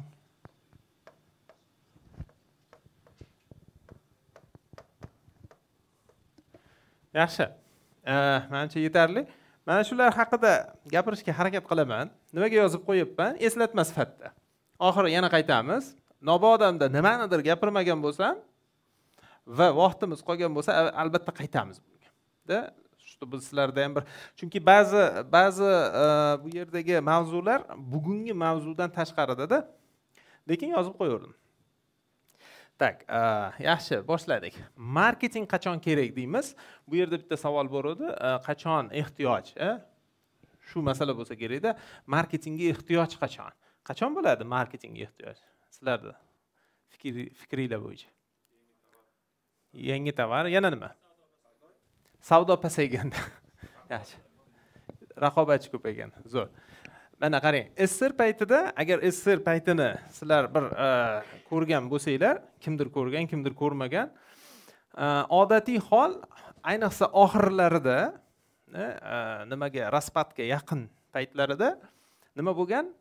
yaxshi. Eh, manimcha yetarli. Mana shular haqida gapirishga harakat qilaman. Nimaga yozib qo'yibman? Eslatma sifatida. Oxiri yana qaytamiz. Nobodamda nimanidir gapirmagan bo'lsam va vaqtimiz qolgan bo'lsa albatta qaytamiz bunga da biz sizlarda ham bir chunki ba'zi ba'zi e, bu yerdagi mavzular bugungi mavzudan tashqaridada. Lekin yozib qo'yaverdim. Tak yaxshi boshladik. Marketing qachon kerak deymiz? Bu yerda bitta savol bor edi. Qachon ehtiyoj shu masala bo'lsa kerakda marketingga ehtiyoj qachon? Qachon bo'ladi marketingga ehtiyoj? Sizlarda fikringlar bo'yicha. Yangi tovar yana nima? Savdo pasayganda. Yaxshi. Raqobatchi ko'paygan zo'r. Mana qarang ssr paytida agar ssr paytini sizlar bir e, ko'rgan bo'lsanglar kimdir ko'rgan kimdir ko'rmagan e, odatiy hol ayniqsa oxirlarida e, nimaga raspadga yaqin paytlarida nima bo'lgan?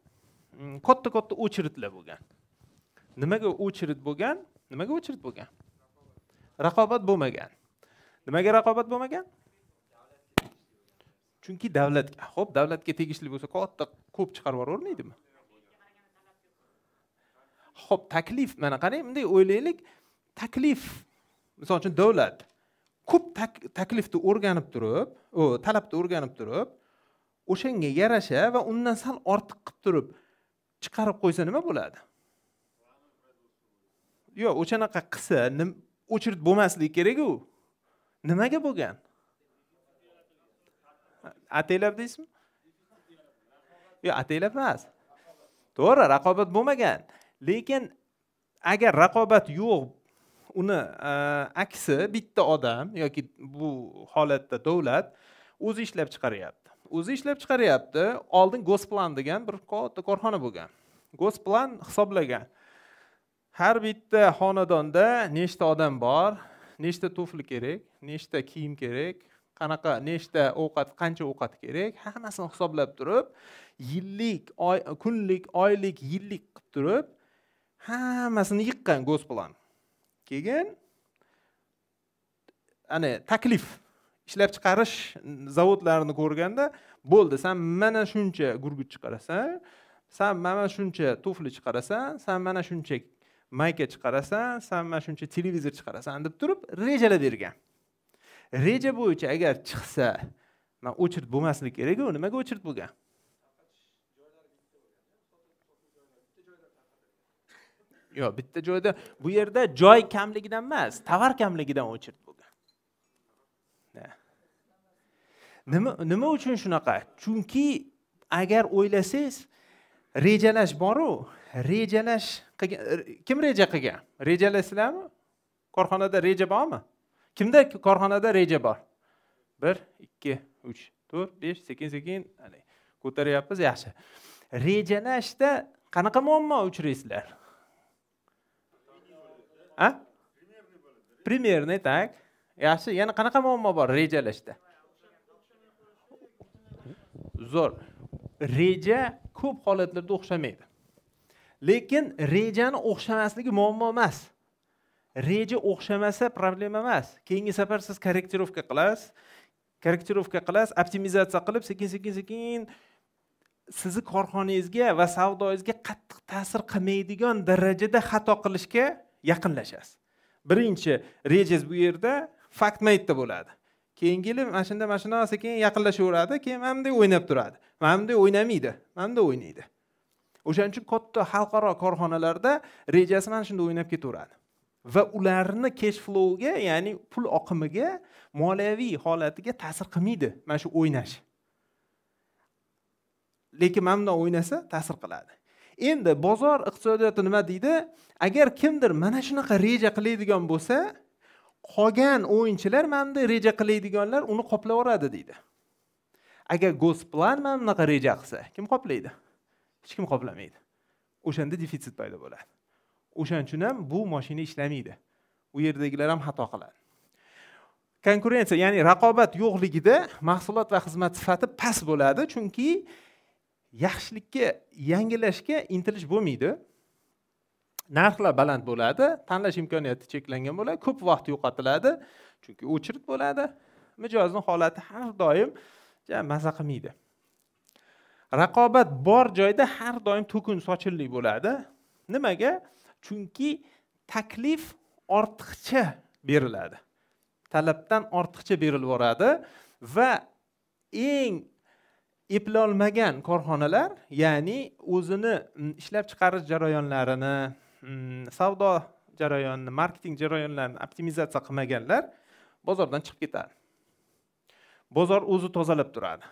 Mm, katta katta очередьlar bo'lgan. Nimaga очередь bo'lgan? Nimaga очередь bo'lgan? Raqobat bo'lmagan. Nimaga raqobat bo'lmagan? Chunki davlatga ho'p davlatga tegishli bo'lsa katta ko'p chiqarib yuboravermaydimi ho'p taklif mana qarang bunday o'ylaylik. Taklif misol uchun davlat ko'p tak- taklifni o'rganib turib u talabni o'rganib turib o'shanga yarasha va undan sal ortiq qilib turib chiqarib qo'ysa nima bo'ladi? Yo'q o'shanaqa qilsa o'chirib bo'lmasligi keraku. Nimaga bo'lgan? Ataylab deysizmi? Yo'q ataylab emas. To'g'ri raqobat bo'lmagan. Lekin agar raqobat yo'q uni e, aksi bitta odam yoki bu holatda davlat o'zi ishlab chiqaryapti. O'zi ishlab chiqaryapti oldin gosplan degan bir katta korxona bo'lgan. Gosplan hisoblagan. Har bitta xonadonda nechta odam bor nechta tufli kerak nechta kiyim kerak qanaqa nechta ovqat qancha ovqat kerak hammasini hisoblab turib yillik oy kunlik oylik yillik qilib turib hammasini yiqqan gosplan keyin ana taklif ishlab chiqarish zavodlarini ko'rganda bo'ldi san mana shuncha gurgut chiqarasan san mana shuncha tufli chiqarasan san mana shuncha mayka chiqarasan san mana shuncha televizor chiqarasan deb turib rejalab bergan. Reja bo'yicha agar chiqsa man очередь bo'lmasligi kerak-ku nimaga очередь bo'lgan? Yo'q bitta joyda bu yerda joy kamligidan emas tovar kamligidan очередь bo'lgan. Nima nima uchun shunaqa? Chunki agar o'ylasangiz rejalash boru rejalash qilgan kim reja qilgan? Rejalasizlarmi? Korxonada reja bormi? Kimda korxonada reja bor? Bir ikki uch. To'rt besh sekin sekin. Haligi ko'taryapmiz yaxshi. Rejalashda qanaqa muammo uchraysizlar? A примерный так yaxshi yana qanaqa muammo bor rejalashda zo'r. Reja ko'p holatlarda o'xshamaydi. Lekin rejani o'xshamasligi muammo emas. Reja o'xshamasa problema emas. Keyingi safar siz korrektirovka qilasiz korrektirovka qilasiz optimizatsiya qilib sekin sekin sekin sizni korxonangizga va savdoyingizga qattiq ta'sir qilmaydigan darajada xato qilishga yaqinlashasiz. Birinchi rejangiz bu yerda fakt maytda bo'ladi. Keyingi yili mana shunda mana shunaqa sekin yaqinlashaveradi keyin mana bunday o'ynab turadi. Mana bunday o'ynamaydi mana bunday o'ynaydi. O'shaning uchun katta xalqaro korxonalarda rejasi mana shunday o'ynab ketaveradi. Va ularni cash flowga ya'ni pul oqimiga moliyaviy holatiga ta'sir qilmaydi. Mana shu o'ynash. Lekin mana bundan o'ynasa ta'sir qiladi. Endi bozor iqtisodiyoti nima deydi? Agar kimdir mana shunaqa reja qiladigan bo'lsa qolgan o'yinchilar mana bunday reja qiladiganlar uni qoplab yuboradi deydi. Agar gosplan mana bunaqa reja qilsa kim qoplaydi? Hech kim qoplamaydi. O'shanda defitsit paydo bo'ladi. O'shaning uchun ham bu mashina ishlamaydi. U yerdagilar ham xato qiladi. Konkurensiya ya'ni raqobat yo'qligida mahsulot va xizmat sifati past bo'ladi chunki yaxshilikka yangilashga intilish bo'lmaydi. Narxlar baland bo'ladi tanlash imkoniyati cheklangan bo'ladi ko'p vaqt yo'qotiladi chunki o'chirt bo'ladi. Mijozni holati har doim maza qilmaydi. Raqobat bor joyda har doim to'kin sochinlik bo'ladi. Nimaga? Chunki taklif ortiqcha beriladi. Talabdan ortiqcha berilib boradi va eng eplolmagan korxonalar ya'ni o'zini ishlab chiqarish jarayonlarini savdo jarayonini marketing jarayonlarini optimizatsiya qilmaganlar bozordan chiqib ketadi. Bozor o'zi tozalab turadi.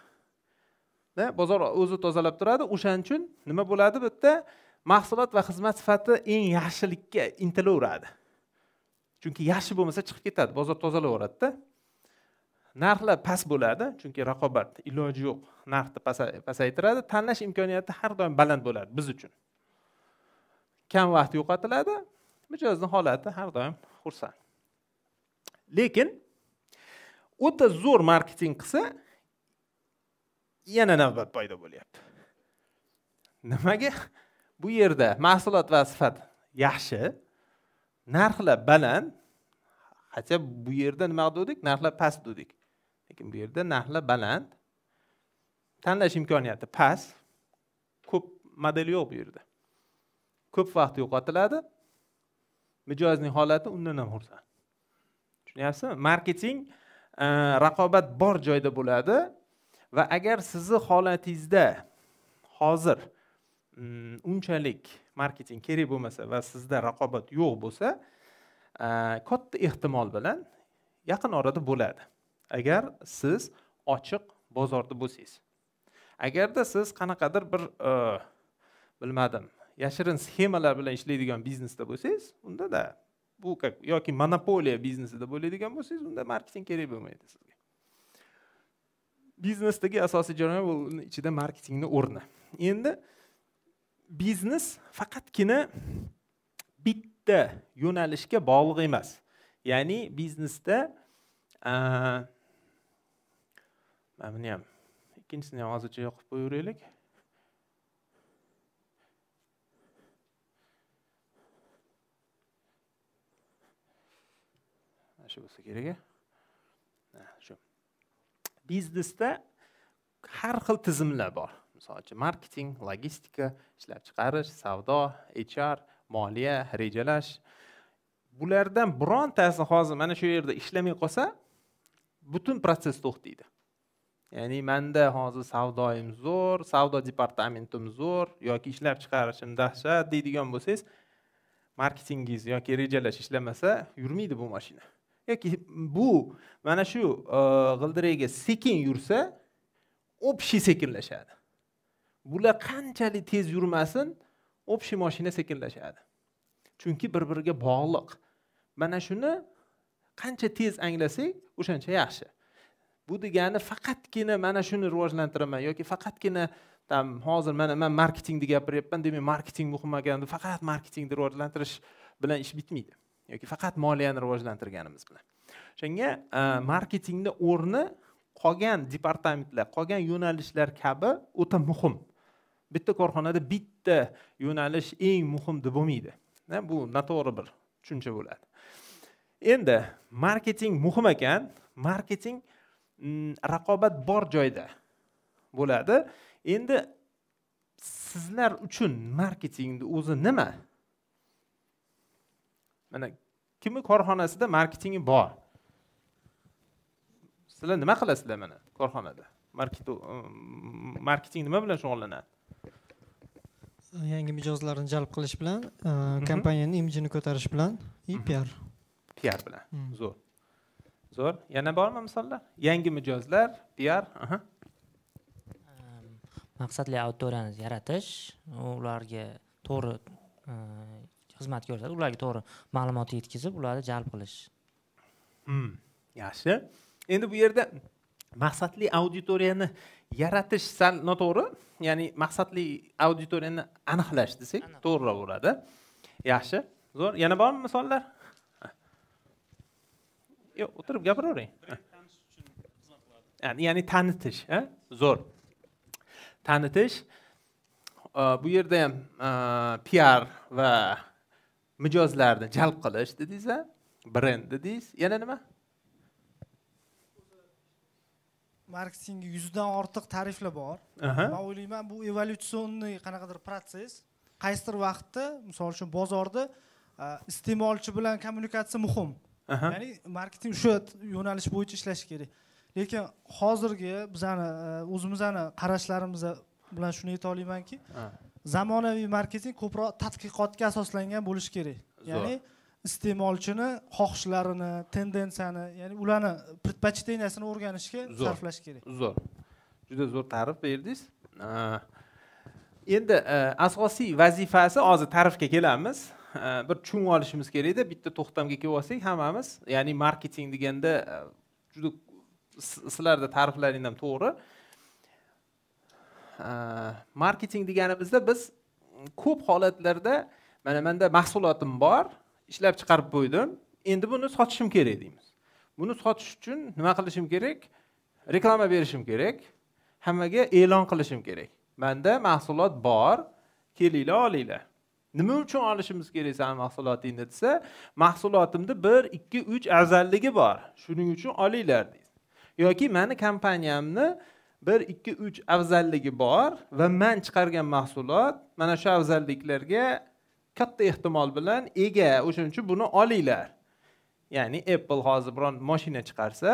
Bozor o'zi tozalab turadi. O'shaning uchun nima bo'ladi bu yerda mahsulot va xizmat sifati eng yaxshilikka intilaveradi. Chunki yaxshi bo'lmasa chiqib ketadi bozor tozalaveradida. Narxlar past bo'ladi chunki raqobat iloji yo'q. Narxni pasaytiradi tanlash imkoniyati har doim baland bo'ladi biz uchun. Kam vaqt yo'qotiladi mijozni holati har doim xursand. Lekin o'ta zo'r marketing qilsa yana navbat paydo bo'lyapti. Nimaga? Bu yerda mahsulot va sifat yaxshi. Narxlar baland. Хотя bu yerda nima dedik narxlar past dedik lekin bu yerda narxlar baland. Tanlash imkoniyati past. Ko'p model yo'q bu yerda. Ko'p vaqt yo'qotiladi. Mijozning holati undan ham xursand. Tushunyapsizmi? Marketing e, raqobat bor joyda bo'ladi va agar sizni holatingizda hozir Mm, unchalik marketing kerak bo'lmasa va sizda raqobat yo'q bo'lsa katta ehtimol bilan yaqin orada bo'ladi. Agar siz ochiq bozorda bo'lsangiz. Agarda siz qanaqadir bir bilmadim yashirin sxemalar bilan ishlaydigan biznesda bo'lsangiz undada bu как yoki monopoliya biznesida bo'ladigan bo'lsangiz unda marketing kerak bo'lmaydi sizga. Biznesdagi asosiy jarayon bu ichida marketingni o'rni. Endi biznes faqatgina bitta yo'nalishga bog'liq emas. Ya'ni biznesda mana buni ham ikkinchisini ham hozircha yoqib qo'yaveraylik. Mana shu bo'lsa kerak shu. Biznesda har xil tizimlar bor. Misol uchun marketing logistika ishlab chiqarish savdo hr moliya rejalash. Bulardan birontasi hozir mana shu yerda ishlamay qolsa butun protsess to'xtaydi. Ya'ni manda hozir savdoyim zo'r savdo departamentim zo'r yoki ishlab chiqarishim dahshat deydigan bo'lsangiz marketingingiz yoki rejalash ishlamasa yurmaydi bu mashina. Yoki bu mana shu uh, e, g'ildiragi sekin yursa общий sekinlashadi. Bular qanchalik tez yurmasin общий mashina sekinlashadi. Chunki bir biriga bog'liq. Mana shuni qancha tez anglasak o'shancha yaxshi. Bu degani faqatgina mana shuni rivojlantiraman yoki faqatgina там hozir mana man marketingni gapiryapman demak marketing muhim ekan faqat marketingni rivojlantirish bilan ish bitmaydi yoki faqat moliyani rivojlantirganimiz bilan. O'shanga e, marketingni o'rni qolgan departamentlar qolgan yo'nalishlar kabi o'ta muhim. Bitta korxonada bitta yo'nalish eng muhim deb bo'lmaydi. Bu noto'g'ri bir tushuncha bo'ladi. Endi marketing muhim ekan. Marketing mm, raqobat bor joyda bo'ladi. Endi sizlar uchun marketingni o'zi nima? Mana kimni korxonasida marketingi bor? Sizlar nima qilasizlar mana korxonada? Marketing mm, nima bilan shug'ullanadi? Yangi mijozlarni jalb qilish bilan kompaniyani imijini ko'tarish bilan и piar piar bilan. Zo'r. Zo'r. Yana bormi misollar? Yangi mijozlar piar maqsadli auditoriyani yaratish ularga to'g'ri xizmat ko'rsatib ularga to'g'ri ma'lumot yetkazib ularni jalb qilish. Hmm, yaxshi. Endi bu yerda maqsadli auditoriyani yaratish sal noto'g'ri ya'ni maqsadli auditoriyani aniqlash desak to'g'riroq bo'ladi. Yaxshi. Zo'r. Yana bormi misollar? Yo'q o'tirib gapiravering ya'ni tanitish zo'r. Tanitish bu yerda ham piar va mijozlarni jalb qilish dedingiz brend dedingiz. Yana nima marketingga yuzdan ortiq tariflar bor. Man o'ylayman bu evolyutsionniy qanaqadir protsess qaysidir vaqtda misol uchun bozorda iste'molchi bilan kommunikatsiya muhim. Ya'ni marketing o'sha yo'nalish bo'yicha ishlashi kerak. Lekin hozirgi bizani o'zimizni qarashlarimiz bilan shuni ayta olamanki zamonaviy marketing ko'proq tadqiqotga asoslangan bo'lishi kerak. Ya'ni iste'molchini xohishlarini tendensiyani ya'ni ularni предпочтениясini o'rganishga sarflash kerak. Zo'r. Juda zo'r ta'rif berdingiz. Endi asosiy vazifasi hozir ta'rifga kelamiz. Bir tushunib olishimiz kerakda bitta to'xtamga kelib olsak hammamiz ya'ni marketing deganda juda sizlarni ta'riflaring ham to'g'ri. Marketing deganimizda biz ko'p holatlarda mana menda mahsulotim bor ishlab chiqarib qo'ydim. Endi buni sotishim kerak deymiz. Buni sotish uchun nima qilishim kerak? Reklama berishim kerak. Hammaga e'lon qilishim kerak. Manda mahsulot bor kelinglar olinglar. Nima uchun olishimiz kerak sani mahsulotingni desa mahsulotimni bir ikki uch afzalligi bor. Shuning uchun olinglar deydi yoki mani kompaniyamni bir ikki uch afzalligi bor va man chiqargan mahsulot mana shu afzalliklarga katta ehtimol bilan ega o'shaning uchun buni olinglar. Ya'ni apple hozir biron moshina chiqarsa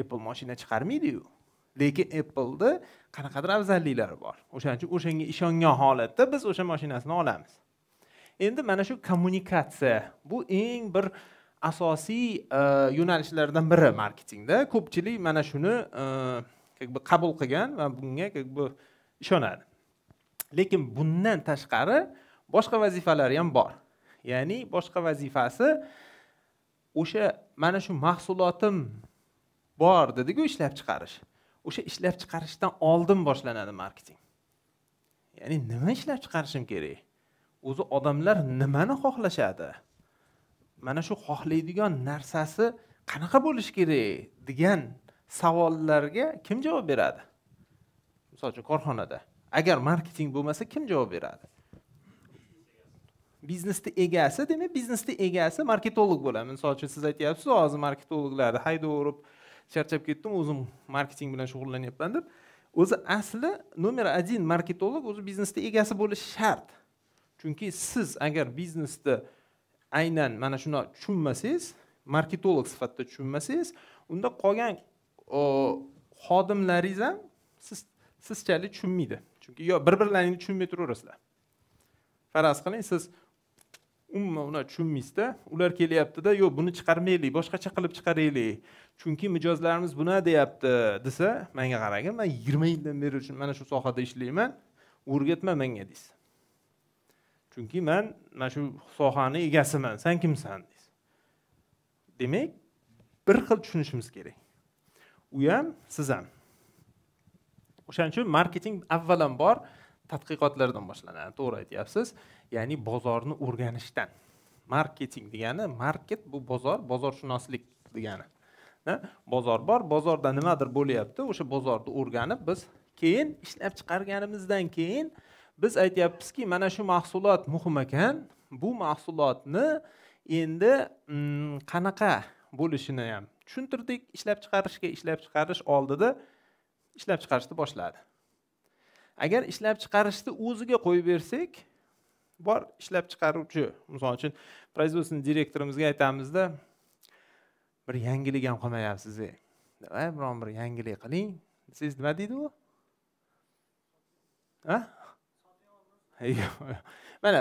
apple moshina chiqarmaydiyu. Lekin appleni qanaqadir afzalliklari bor. O'shaning uchun o'shanga ishongan holatda biz o'sha mashinasini olamiz. Endi mana shu kommunikatsiya bu eng bir asosiy e, yo'nalishlardan biri marketingda. Ko'pchilik mana shuni e, как бы qabul qilgan va bunga как бы ishonadi. Lekin bundan tashqari boshqa vazifalari ham bor. Ya'ni boshqa vazifasi o'sha mana shu mahsulotim bor dediku ishlab chiqarish. O'sha ishlab chiqarishdan oldin boshlanadi marketing. Ya'ni nima ishlab chiqarishim kerak? O'zi odamlar nimani xohlashadi? Mana shu xohlaydigan narsasi qanaqa bo'lishi kerak degan savollarga kim javob beradi? Misol uchun korxonada. Agar marketing bo'lmasa kim javob beradi? Biznesni egasi demak biznesni egasi marketolog bo'ladi misol uchun siz aytyapsiz hozir marketologlarni haydaverib charchab ketdim o'zim marketing bilan shug'ullanyapman deb. O'zi asli nomer один marketolog o'zi biznesni egasi bo'lishi shart. Chunki siz agar biznesni aynan mana shundoq tushunmasangiz marketolog sifatida tushunmasangiz unda qolgan xodimlaringiz ham siz sizchalik tushunmaydi. Chunki yo bir birlaringni tushunmay turaverasizlar. Faraz qiling siz umuman ular tushunmaysizda ular kelyaptida yo'q buni chiqarmaylik boshqacha qilib chiqaraylik. Chunki mijozlarimiz buna deyapti desa manga qaragin man yigirma yildan beri mana shu sohada ishlayman. O'rgatma menga deysiz. Chunki man mana shu sohani egasiman san kimsan deysiz. Demak bir xil tushunishimiz kerak. U ham siz ham. O'shaning uchun marketing avvalambor tadqiqotlardan boshlanadi to'g'ri aytyapsiz. Ya'ni bozorni o'rganishdan. Marketing degani market bu bozor bozorshunoslik degani. Bozor bor bozorda nimadir bo'lyapti o'sha bozorni o'rganib biz keyin ishlab chiqarganimizdan keyin biz aytyapmizki mana shu mahsulot muhim ekan bu mahsulotni endi mm, qanaqa bo'lishini ham tushuntirdik ishlab chiqarishga ishlab chiqarish oldida ishlab chiqarishni boshladi. Agar ishlab chiqarishni o'ziga qo'yib bersak bor ishlab chiqaruvchi. Misol uchun производственный direktorimizga aytamizda bir yangilik ham qilmayapsiz davay biron bir yangilik qiling. Desangiz nima deydi u? Mana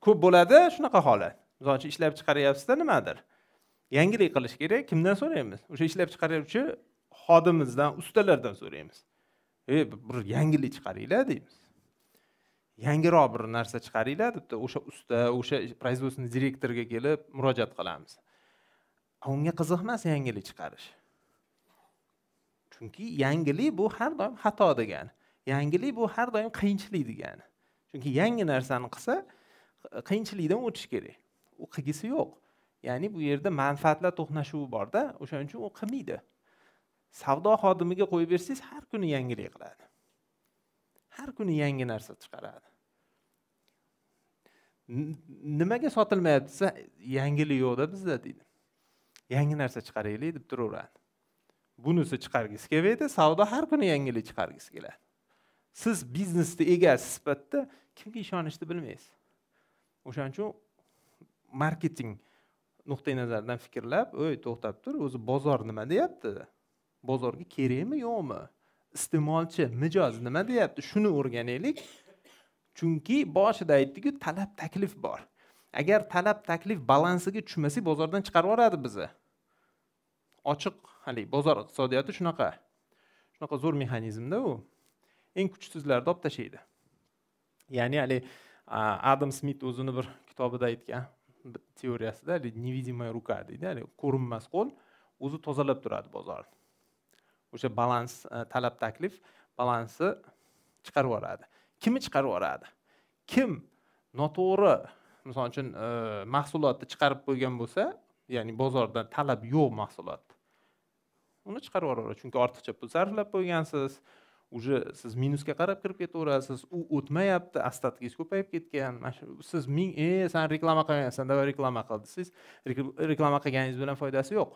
ko'p bo'ladi shunaqa holat. Misol uchun ishlab chiqaryapsizda nimadir? Yangilik qilish kerak kimdan so'raymiz? O'sha ishlab chiqaruvchi xodimimizdan ustalardan so'raymiz. E bir yangilik chiqaringlar deymiz. Yangiroq bir narsa chiqaringlar debdi. O'sha usta o'sha производственный direktorga kelib murojaat qilamiz. Unga qiziq emas yangilik chiqarish. Chunki yangilik bu har doim xato degani. Yangilik bu har doim qiyinchilik degani. Chunki yangi narsani qilsa qiyinchilikdan o'tish kerak. U qilgisi yo'q. Ya'ni bu yerda manfaatlar to'qnashuvi borda o'shaning uchun u qilmaydi. Savdo xodimiga qo'yib bersangiz har kuni yangilik qiladi. Har kuni yangi narsa chiqaradi. Nimaga sotilmayapti? Desa yangilik yo'qda bizda deydi. Yangi narsa chiqaraylik deb turaveradi. Bunisi chiqargisi kelmaydi savdo har kuni yangilik chiqargisi keladi. Siz biznesni egasi sifatida kimga ishonishni bilmaysiz. O'shaning uchun marketing nuqtai nazaridan fikrlab o'y to'xtab tur o'zi bozor nima deyapti? Bozorga kerakmi yo'qmi? Iste'molchi mijoz nima deyapti? Shuni o'rganaylik. Chunki boshida aytdiku talab taklif bor. Agar talab taklif balansiga tushmasak bozordan chiqarib yuboradi bizni. Ochiq haligi bozor iqtisodiyoti shunaqa. Shunaqa zo'r mexanizmda u. Eng kuchsizlarni olib tashlaydi. Ya'ni haligi adam smit o'zini bir kitobida aytgan teoriyasida невидимая рука deydi haligi ko'rinmas qo'l o'zi tozalab turadi bozorni. O'sha balans e, talab taklif balansi chiqarib yuboradi. Kimni chiqarib yuboradi? Kim noto'g'ri misol uchun e, mahsulotni chiqarib qo'ygan bo'lsa ya'ni bozorda talab yo'q mahsulot uni chiqarib yuboraveradi. Chunki ortiqcha pul sarflab qo'ygansiz уже siz minusga qarab kirib ketaverasiz u o'tmayapti остатkingiz ko'payib ketgan. Mana shu siz ming e san reklama qilgansan давай reklama qil desangiz reklama qilganingiz bilan foydasi yo'q.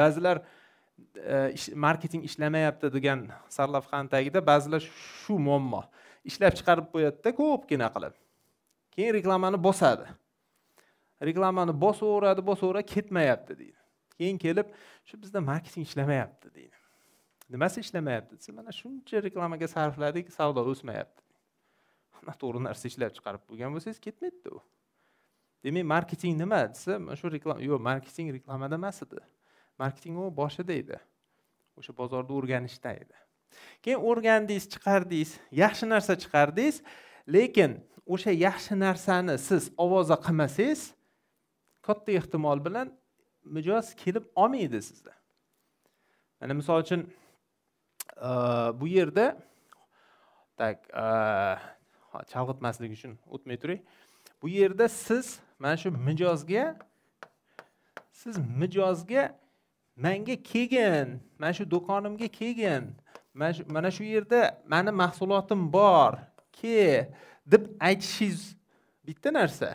Ba'zilar Э, marketing ishlamayapti degan sarlavhani tagida ba'zilar shu muammo. Ishlab chiqarib qo'yadida ko'pgina qilib. Keyin reklamani bosadi. Reklamani bosaveradi bosaveradi ketmayapti deydi. Keyin kelib shu bizda marketing ishlamayapti deydi. Nimasi ishlamayapti desa mana shuncha reklamaga sarfladik savdo o'smayapti. Noto'g'ri narsa ishlab chiqarib qo'ygan bo'lsangiz ketmaydida u. Demak marketing nima desa mana shu reklama yo'q marketing reklamada emas edi. Marketing u boshida edi o'sha bozorda o'rganishda edi. Keyin o'rgandingiz chiqardingiz yaxshi narsa chiqardingiz lekin o'sha yaxshi narsani siz ovoza qilmasangiz katta ehtimol bilan mijoz kelib olmaydi sizni mana misol uchun e, bu yerda так e, chalg'itmaslik uchun o'tmay turing. Bu yerda siz mana shu mijozga siz mijozga manga kelgin mana shu do'konimga kelgin. Mana shu yerda mani mahsulotim bor. Ke deb aytishingiz bitta narsa.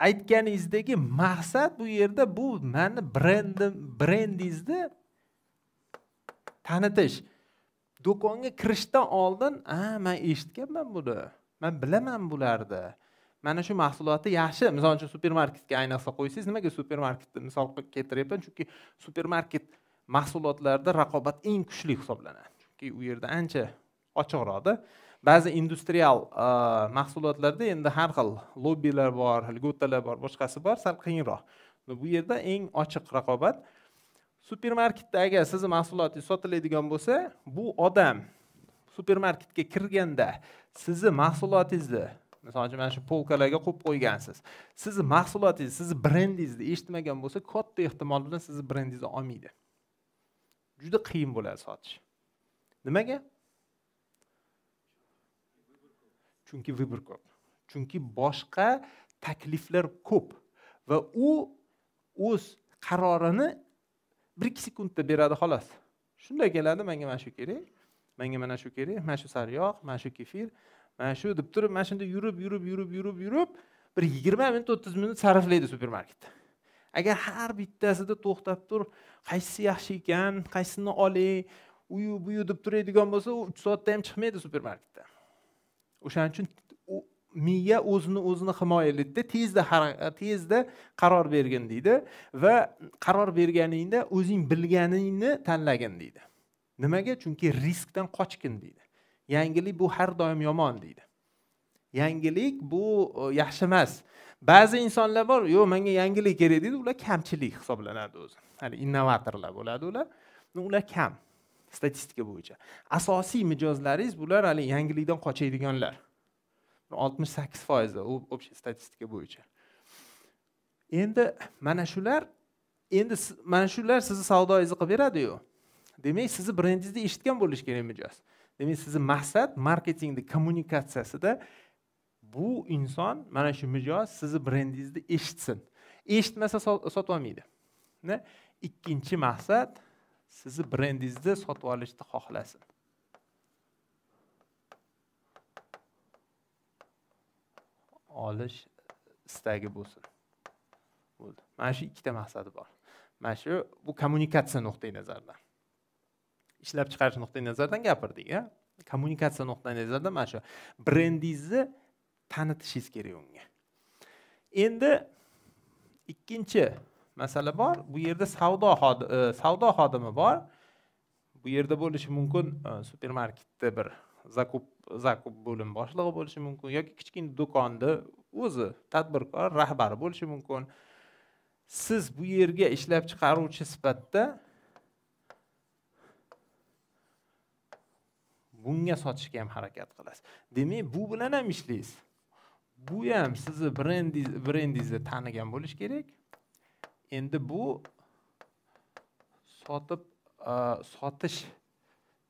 Aytganingizdagi maqsad bu yerda bu mani brendim brendingizni tanitish. Do'konga kirishdan oldin a man eshitganman buni. Man bilaman bularni. Mana shu mahsulotni yaxshi. Misol uchun supermarketga ayniqsa qo'ysangiz nimaga supermarketni misol qilib keltiryapman? Chunki supermarket mahsulotlarida raqobat eng kuchli hisoblanadi. Chunki u yerda ancha ochiqroqda. Ba'zi industrial uh, mahsulotlarda endi har xil lobbilar bor льготalar bor boshqasi bor sal qiyinroq. Bu yerda eng ochiq raqobat. Supermarketda agar sizni mahsulotingiz sotiladigan bo'lsa bu odam supermarketga kirganda sizni mahsulotingizni misol uchun mana shu polkalarga qo'yib qo'ygansiz. Sizni mahsulotingiz sizni brendingizni eshitmagan bo'lsa katta ehtimol bilan sizni brendingizni olmaydi. Juda qiyin bo'ladi sotish. Nimaga? Chunki vыбор ko'p. Chunki boshqa takliflar ko'p va u o'z qarorini bir ikki sekundda beradi xolos. Shunday keladi manga mana shu kerak manga mana shu kerak mana shu sariyog' mana shu kefir. Mana shu deb turib mana shunday yurib yurib yurib yurib yurib bir yigirma minut o'ttiz minut sarflaydi supermarketda. Agar har bittasida to'xtab turib qaysisi yaxshi ekan qaysisini olay uyu buyu deb turadigan bo'lsa u uch soatda ham chiqmaydi supermarketdan o'shaning uchun miya o'zini o'zini himoyalaydida tezda tezda qaror bergin deydi va qaror berganingda o'zing bilganingni tanlagin deydi. Nimaga? Chunki riskdan qochgin deydi. Yangilik bu har doim yomon deydi. Yangilik bu e, yaxshi emas. Ba'zi insonlar bor yo'q menga yangilik kerak deydi ular kamchilik hisoblanadi o'zi. Hali innovatorlar bo'ladi ular ular kam statistika bo'yicha. Asosiy mijozlaringiz bular hali yangilikdan qochadiganlar. Oltmish sakkiz foizda u общий statistika bo'yicha. Endi mana shular endi mana shular sizni savdoingizni qilib beradiyu. Demak sizni brendingizni eshitgan bo'lishi kerak mijoz. Demak sizni maqsad marketingni kommunikatsiyasida bu inson mana shu mijoz sizni brendingizni eshitsin. Eshitmasa sotib olmaydi. Ikkinchi maqsad sizni brendingizni sotib olishni xohlasin. Olish istagi bo'lsin. Bo'ldi. Mana shu ikkita maqsadi bor. Mana shu bu kommunikatsiya nuqtai nazaridan ishlab chiqarish nuqtai nazaridan gapirdik a kommunikatsiya nuqtai nazaridan mana shu brendingizni tanitishingiz kerak unga. Endi ikkinchi masala bor bu yerda savdo e, savdo xodimi bor. Bu yerda bo'lishi mumkin e, supermarketda bir zakup zakup bo'lim boshlig'i bo'lishi mumkin yoki kichkina do'konni o'zi tadbirkor rahbari bo'lishi mumkin. Siz bu yerga ishlab chiqaruvchi sifatida bunga sotishga ham harakat qilasiz. Demak bu bilan ham ishlaysiz. Bu ham sizni brendingiz brendingizni tanigan bo'lishi kerak. Endi bu sotib sotish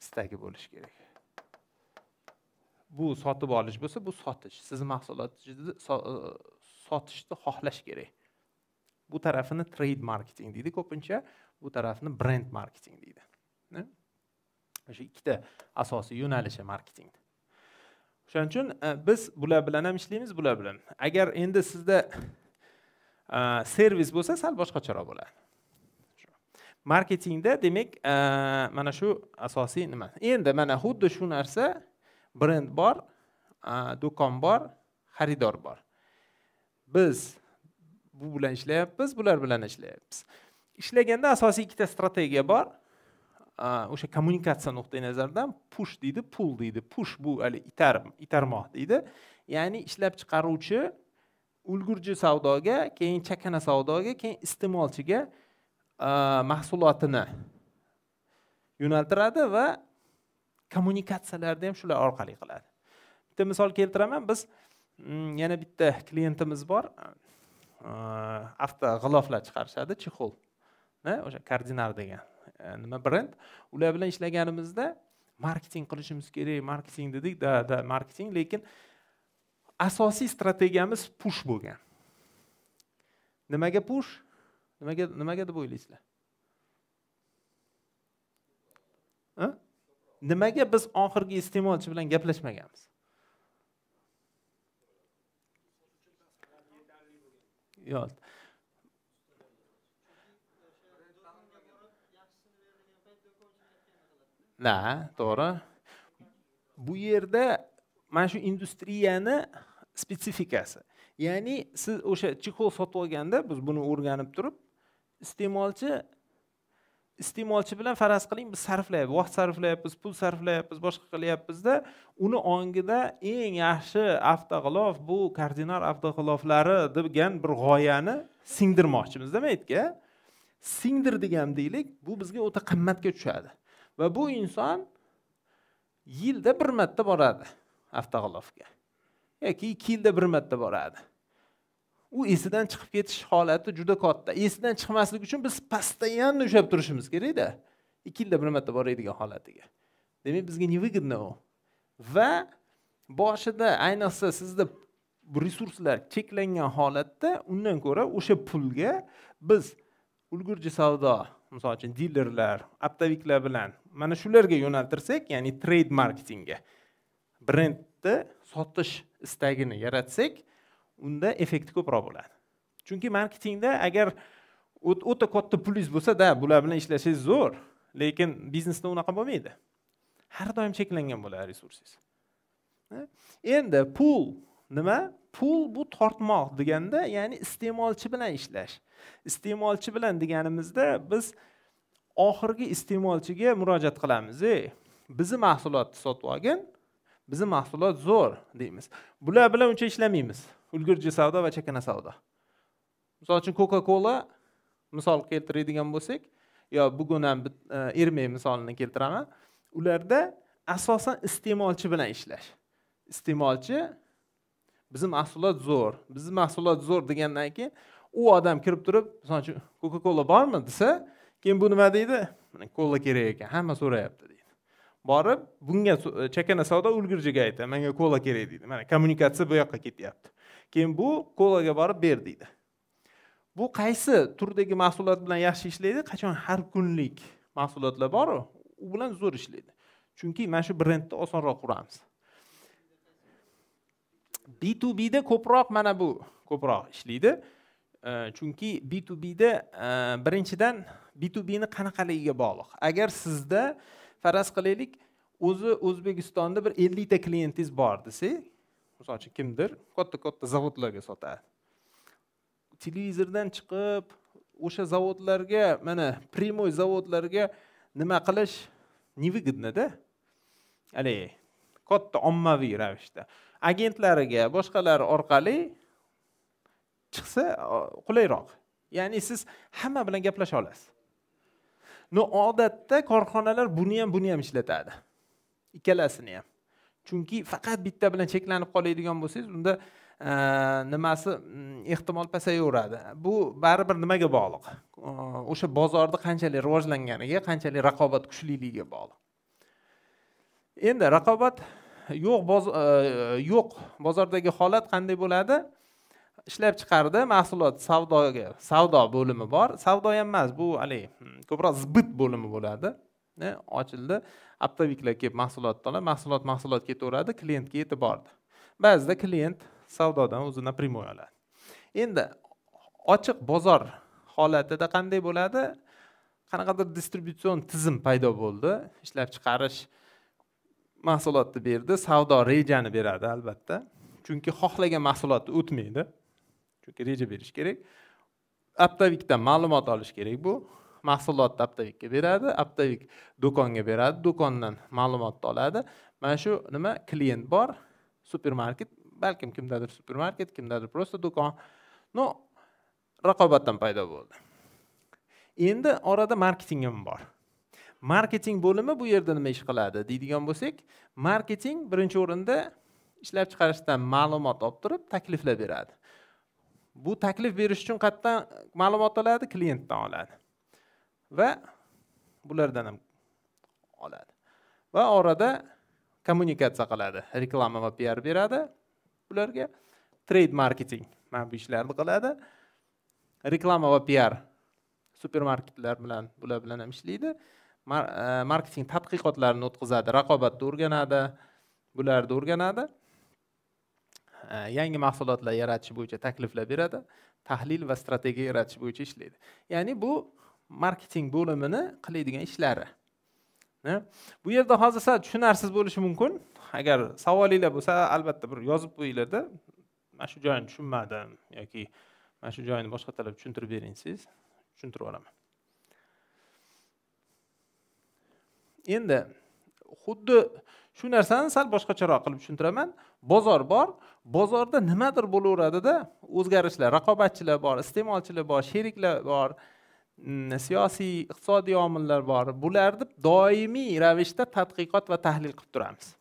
istagi bo'lishi kerak. Bu sotib olish bo'lsa bu sotish. Sizni mahsulotingizni sotishni xohlash kerak. Bu tarafini trade marketing deydi ko'pincha. Bu tarafni brend marketing deydi. O'sha ikkita asosiy yo'nalishi marketingni o'shaning uchun e, biz bular bilan ham ishlaymiz bular bilan. Agar endi sizda e, servis bo'lsa sal boshqacharoq bo'ladi. Marketingda demak e, mana shu asosiy nima? Endi mana xuddi shu narsa brend bor do'kon bor xaridor bor. Biz bu bilan ishlayapmiz bular bilan ishlayapmiz. Ishlaganda asosiy ikkita strategiya bor. O'sha kommunikatsiya nuqtai nazaridan push deydi pull deydi. Push bu hali itar itarmoq deydi. Ya'ni ishlab chiqaruvchi ulgurji savdoga keyin chakana savdoga keyin iste'molchiga mahsulotini yo'naltiradi va kommunikatsiyalarni ham shular orqali qiladi. Bitta misol keltiraman. Biz mm, yana bitta klientimiz bor. Avto g'iloflar chiqarishadi chexol o'sha koordinar degan. E, nima brend? Ular bilan ishlaganimizda marketing qilishimiz kerak marketing dedik da da marketing lekin asosiy strategiyamiz push bo'lgan. Nimaga push? Nimaga nimaga deb o'ylaysizlar nimaga biz oxirgi iste'molchi bilan gaplashmaganmiz? Yo'q na to'g'ri. Bu yerda mana shu industriyani spesifikasi. Ya'ni siz o'sha chexol sotib olganda biz buni o'rganib turib iste'molchi iste'molchi bilan faraz qiling biz sarflayapmiz vaqt sarflayapmiz pul sarflayapmiz boshqa qilyapmizda. Uni ongida eng yaxshi avtog'ilof bu kardinal avtog'iloflari degan bir g'oyani singdirmoqchimiz demakka singdirdik ham deylik bu bizga o'ta qimmatga tushadi. Va bu inson yilda bir marta boradi avtog'lofga yoki ikki yilda bir marta boradi. U esidan chiqib ketish holati juda katta. Esidan chiqmaslik uchun biz постоянно ushlab turishimiz kerakda. Ikki yilda bir marta boradigan holatiga. Demak bizga невыгодно u? Va boshida ayniqsa sizda resurslar cheklangan holatda undan ko'ra o'sha pulga biz ulgurji savdo misol uchun dilerlar optoviklar bilan mana shularga yo'naltirsak ya'ni trade marketingga brendni sotish istagini yaratsak unda effekti ko'proq bo'ladi. Chunki marketingda agar o'ta katta pulingiz bo'lsa da bular bilan ishlashingiz zo'r lekin biznesda unaqa bo'lmaydi. Har doim cheklangan bo'ladi resursingiz. Endi pul nima? Pul bu tortmoq deganda ya'ni iste'molchi bilan ishlash. Iste'molchi bilan deganimizda biz oxirgi iste'molchiga murojaat qilamiz. Ey bizni mahsulotni sotib olgin bizni mahsulot zo'r deymiz. Bular bilan uncha ishlamaymiz. Ulgurji savdo va chakana savdo. Misol uchun coca cola misol keltiradigan bo'lsak yo bugun ham ermay ermey misolini keltiraman. Ularda asosan iste'molchi bilan ishlash. Iste'molchi bizni mahsulot zo'r. Bizni mahsulot zo'r degandan keyin u odam kirib turib misol uchun coca cola bormi? desa keyin bu nima deydi? Kola kerak ekan hamma so'rayapti deydi. Borib bunga e, chakana savdo ulgurjiga aytadi menga kola kerak deydi. Mana kommunikatsiya bu yoqqa ketyapti. Keyin bu kolaga borib ber deydi. Bu qaysi turdagi mahsulot bilan yaxshi ishlaydi? Qachon har kunlik mahsulotlar boru u bilan zo'r ishlaydi. Chunki mana shu brendni osonroq quramiz. B to bda ko'proq mana bu. Ko'proq ishlaydi. Chunki b to bda da e, birinchidan b to bni qanaqaligiga bog'liq. Agar sizda faraz qilaylik o'zi o'zbekistonda bir ellikta klientingiz bor desak misol uchun kimdir katta katta zavodlarga sotadi. Televizordan chiqib o'sha zavodlarga mana прямой zavodlarga nima qilish? Невыгодноda haligi katta ommaviy ravishda. Agentlariga boshqalar orqali chiqsa qulayroq. Ya'ni siz hamma bilan gaplasha olasiz. No odatda korxonalar buni ham buni ham ishlatadi. Ikkalasini ham. Chunki faqat bitta bilan cheklanib qoladigan bo'lsangiz unda e, nimasi mm, ehtimol pasayaveradi. Bu baribir nimaga bog'liq? O'sha bozorni qanchalik rivojlanganiga qanchalik raqobat kuchliligiga bog'liq. Endi raqobat yo'q e, yo'q. Bozordagi holat qanday bo'ladi? Ishlab chiqardi mahsulot savdoga savdo bo'limi bor. Savdo ham emas bu haligi ko'proq zbit bo'limi bo'ladi ochildi. Optoviklar kelib mahsulotni oladi. Mahsulot mahsulot ketaveradi klientga yetib bordi ba'zida klient savdodan o'zi напрямую oladi. Endi ochiq bozor holatida qanday bo'ladi? Qanaqadir distributsion tizim paydo bo'ldi. Ishlab chiqarish mahsulotni berdi savdo rejani beradi albatta. Chunki xohlagan mahsulotni o'tmaydi chunki reja berish kerak. Aptovikdan ma'lumot olish kerak bu. Mahsulotni aptovikka beradi aptovik do'konga beradi do'kondan ma'lumotni oladi. Mana shu nima? Klient bor supermarket. Balkim kimdadir supermarket kimdadir просто do'kon. Ну raqobatdan paydo bo'ldi. Endi orada marketing ham bor. Marketing bo'limi bu yerda nima ish qiladi deydigan bo'lsak marketing birinchi o'rinda ishlab chiqarishdan ma'lumot olib turib takliflar beradi. Bu taklif berish uchun qayerdan ma'lumot oladi klientdan oladi. Va bulardan ham oladi. Va orada kommunikatsiya qiladi reklama va piar beradi bularga. Trade marketing mana bu ishlarni qiladi. Reklama va piar supermarketlar bilan bular bilan ham ishlaydi. E, marketing tadqiqotlarini o'tkazadi raqobatni o'rganadi bularni o'rganadi. E, yangi mahsulotlar yaratish bo'yicha takliflar beradi tahlil va strategiya yaratish bo'yicha ishlaydi. Ya'ni bu marketing bo'limini qiladigan ishlari. Bu yerda hozir sal tushunarsiz bo'lishi mumkin. Agar savolinglar bo'lsa albatta bir yozib qo'yinglarda. Mana shu joyini tushunmadim yoki mana shu joyini boshqa tilda tushuntirib bering desangiz tushuntirib olaman. Endi xuddi shu narsani sal boshqacharoq qilib tushuntiraman. Bozor bor. Bozorda nimadir bo'laveradida o'zgarishlar raqobatchilar bor iste'molchilar bor sheriklar bor mm, siyosiy iqtisodiy omillar bor. Bularni doimiy ravishda tadqiqot va tahlil qilib turamiz.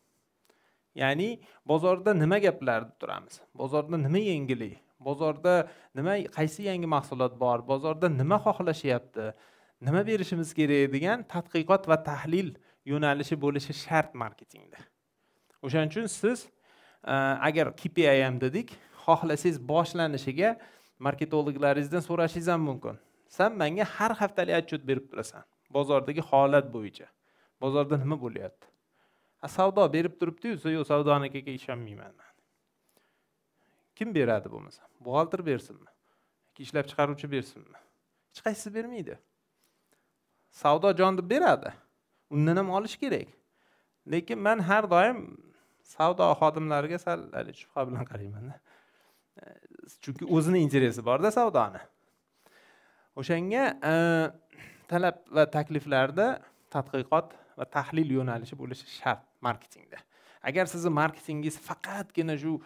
Ya'ni bozorda nima gaplar deb turamiz? Bozorda nima yangilik bozorda nima qaysi yangi mahsulot bor? Bozorda nima xohlashyapti nima berishimiz kerak degan tadqiqot va tahlil yo'nalishi bo'lishi shart marketingda. O'shaning uchun siz e, agar kpi ham dedik xohlasangiz boshlanishiga marketologlaringizdan so'rashingiz ham mumkin. San menga har haftalik отчет berib turasan bozordagi holat bo'yicha. Bozorda nima bo'lyapti? Savdo berib turibdiyu yo'q savdonikiga ishonmayman man. Kim beradi bo'lmasa? Buxgalter bersinmi? Yoki ishlab chiqaruvchi bersinmi? Hech qaysisi bermaydi. Savdo jon deb beradi. Undan ham olish kerak. Lekin man har doim savdo xodimlariga sal shubha bilan qaraymanda. Eh, chunki o'zini interesi borda savdoni. O'shanga eh, talab va takliflarda tadqiqot va tahlil yo'nalishi bo'lishi shart marketingda. Agar sizni marketingingiz faqatgina shu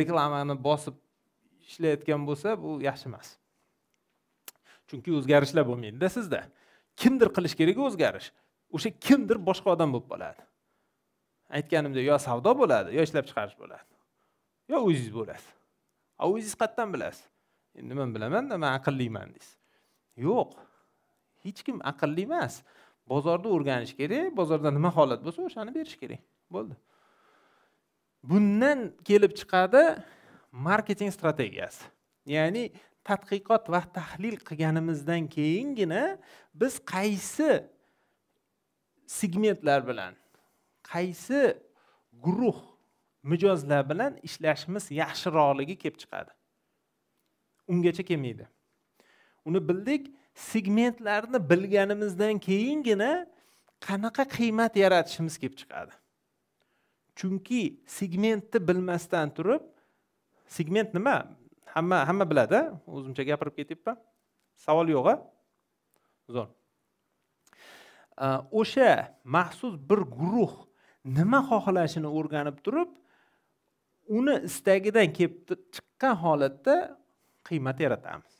reklamani bosib ishlayotgan bo'lsa bu yaxshi emas. Chunki o'zgarishlar bo'lmaydida sizda. Kimdir qilish kerak o'zgarish? O'sha kimdir boshqa odam bo'lib qoladi. Aytganimdek yo savdo bo'ladi yo ishlab chiqarish bo'ladi yo o'zingiz bo'lasiz. A o'zingiz qayerdan bilasiz? Endi man bilaman man aqlliman deysiz. Yo'q hech kim aqlli emas. Bozorni o'rganish kerak bozorda nima holat bo'lsa o'shani berish kerak. Bo'ldi. Bundan kelib chiqadi marketing strategiyasi. Ya'ni tadqiqot va tahlil qilganimizdan keyingina biz qaysi segmentlar bilan qaysi guruh mijozlar bilan ishlashimiz yaxshiroqligi kelib chiqadi. Ungacha kelmaydi. Uni bildik segmentlarni bilganimizdan keyingina qanaqa qiymat yaratishimiz kelib chiqadi. Chunki segmentni bilmasdan turib segment nima? Hamma hamma biladi. O'zimcha gapirib ketyapman savol yo'q a zo'r o'sha maxsus bir guruh nima xohlashini o'rganib turib uni istagidan kelib chiqqan holatda qiymat yaratamiz.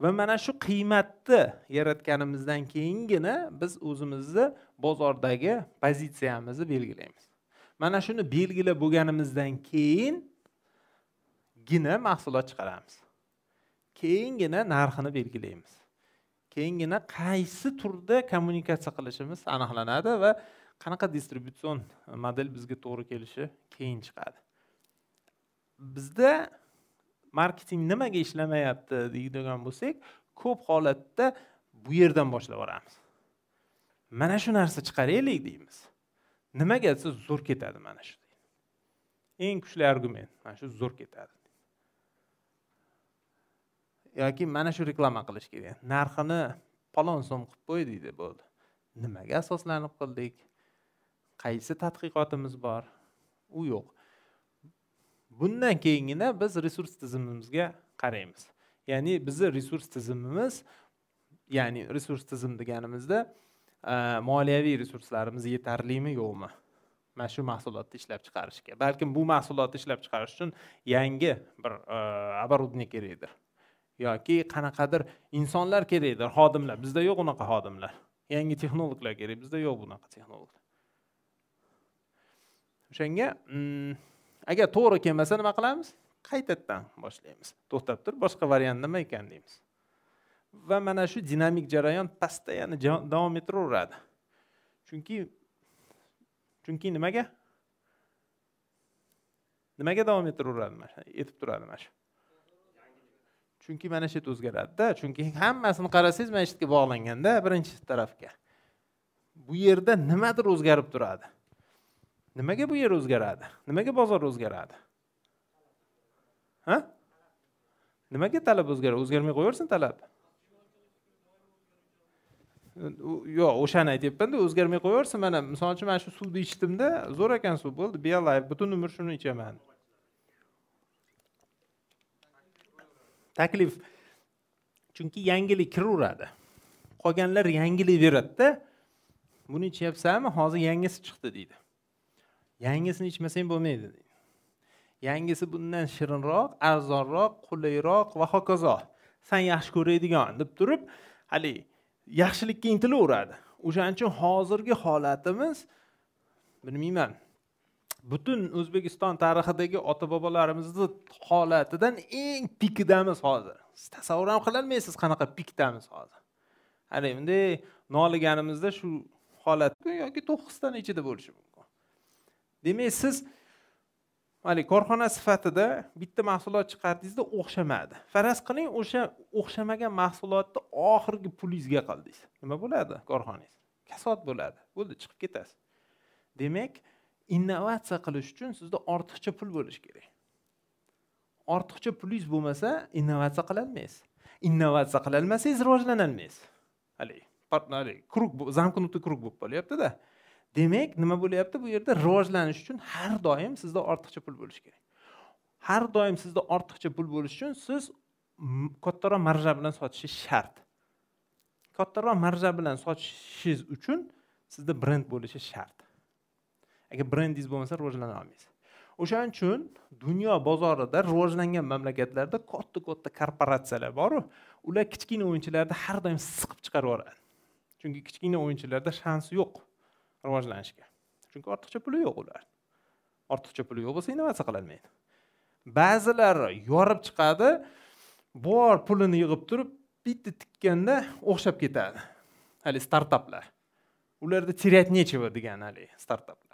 Va mana shu qiymatni yaratganimizdan keyingina biz o'zimizni bozordagi pozitsiyamizni belgilaymiz. Mana shuni belgilab bo'lganimizdan keyin keyingina mahsulot chiqaramiz. Keyingina narxini belgilaymiz. Keyingina qaysi turda kommunikatsiya qilishimiz aniqlanadi va qanaqa distributsion model bizga to'g'ri kelishi keyin chiqadi. Bizda marketing nimaga ishlamayapti deydigan bo'lsak ko'p holatda bu yerdan boshlab yuboramiz. Mana shu narsa chiqaraylik deymiz. Nimaga desa zo'r ketadi mana shu? Eng kuchli argument mana shu zo'r ketadi. Yoki mana shu reklama qilish kerak narxini palon so'm qilib qo'y deydi bo'ldi. Nimaga asoslanib qildik? Qaysi tadqiqotimiz bor? U yo'q. Bundan keyingina biz resurs tizimimizga qaraymiz. Ya'ni bizni resurs tizimimiz ya'ni resurs tizim deganimizda e, moliyaviy resurslarimiz yetarlimi yo'qmi? Mana shu mahsulotni ishlab chiqarishga. Balkim bu mahsulotni ishlab chiqarish uchun yangi bir e, оборудование kerakdir. Yoki qanaqadir insonlar kerakdir xodimlar. Bizda yo'q unaqa xodimlar. Yangi texnologlar kerak. Bizda yo'q bunaqa texnologlar. O'shanga mm, agar to'g'ri kelmasa nima qilamiz? Qaytadan boshlaymiz. To'xtab turib boshqa variant nima ekan deymiz. Va mana shu dinamik jarayon постоянно davom etaveradi chunki chunki nimaga? Nimaga davom etaveradi mana shu? Etib turadi mana shu. Chunki mana shu yerda o'zgaradida. Chunki hammasini qarasangiz mana shu yerga bog'langanda birinchi tarafga. Bu yerda nimadir o'zgarib turadi. Nimaga bu yer o'zgaradi? Nimaga bozor o'zgaradi? Ha? Nimaga talab o'zgaradi? O'zgarmay qo'yaversin talab. Yo'q o'shani aytyapmanda o'zgarmay qo'yaversin mana misol uchun mana shu suvni ichdimda zo'r ekan suv bo'ldi bealive butun umr shuni ichaman. Taklif. Chunki yangilik kiraveradi qolganlar yangilayveradida buni ichyapsanmi hozir yangisi chiqdi deydi. Yangisini ichmasang bo'lmaydi deydi. Yangisi bundan shirinroq arzonroq qulayroq va hokazo. San yaxshi ko'radigan deb turib haligi yaxshilikka intilaveradi. O'shaning uchun hozirgi holatimiz bilmayman. Butun o'zbekiston tarixidagi ota bobolarimizni holatidan eng pikidamiz hozir. Siz tasavvur ham qilolmaysiz qanaqa pikdamiz hozir. Haligi bunday noliganimizda shu holat yoki to'qqiztani ichida bo'lishi mumkin. Demak siz haligi korxona sifatida bitta mahsulot chiqardingizda o'xshamadi. Faraz qiling o'sha o'xshamagan mahsulotni oxirgi pulingizga qildingiz. Nima bo'ladi korxonangiz? Kasod bo'ladi. Bo'ldi chiqib ketasiz. Demak innovatsiya qilish uchun sizda ortiqcha pul bo'lishi kerak. Ortiqcha pulingiz bo'lmasa innovatsiya qilolmaysiz innovatsiya qilolmasangiz rivojlanolmaysiz. Haligi haligi kruг замкнутый круг bo'lib qolyaptida. Demak nima bo'lyapti? Bu yerda rivojlanish uchun har doim sizda ortiqcha pul bo'lishi kerak. Har doim sizda ortiqcha pul bo'lishi uchun siz kattaroq marja bilan sotishingiz shart. Kattaroq marja bilan sotishingiz uchun sizda brend bo'lishi shart. Agar brendingiz bo'lmasa rivojlana olmaysiz o'shaning uchun dunyo bozorida rivojlangan mamlakatlarda katta katta korporatsiyalar boru. Ular kichkina o'yinchilarni har doim siqib chiqarib yuboradi chunki kichkina o'yinchilarda shansi yo'q rivojlanishga. Chunki ortiqcha puli yo'q ular. Ortiqcha puli yo'q bo'lsa innovatsiya qilolmaydi ba'zilari yorib chiqadi bor pulini yig'ib turib bitta tikkanda o'xshab ketadi. Haligi startaplar. Ularda терять нечего degan haligi startap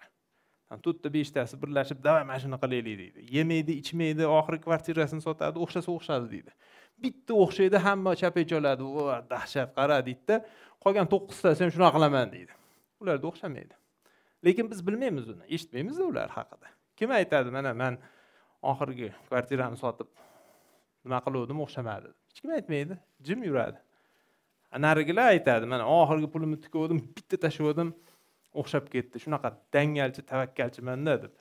to'rtta beshtasi birlashib давай mana shuni qilaylik deydi. Yemaydi ichmaydi oxiri kvartirasini sotadi o'xshasa o'xshadi deydi. Bitta o'xshaydi hamma chapay choladi. Dahshat qara deydida. Qolgan to'qqiztasi ham shunaqa qilaman deydi. Ularda o'xshamaydi. Lekin biz bilmaymiz uni eshitmaymizda ular haqida. Kim aytadi mana man oxirgi kvartirani sotib nima qiluvdim o'xshamadi hech kim aytmaydi jim yuradi. Narigilar aytadi mana oxirgi pulimni tikuvdim bitta tashlavdim o'xshab ketdi. Shunaqa dangalchi tavakkalchimanda deb.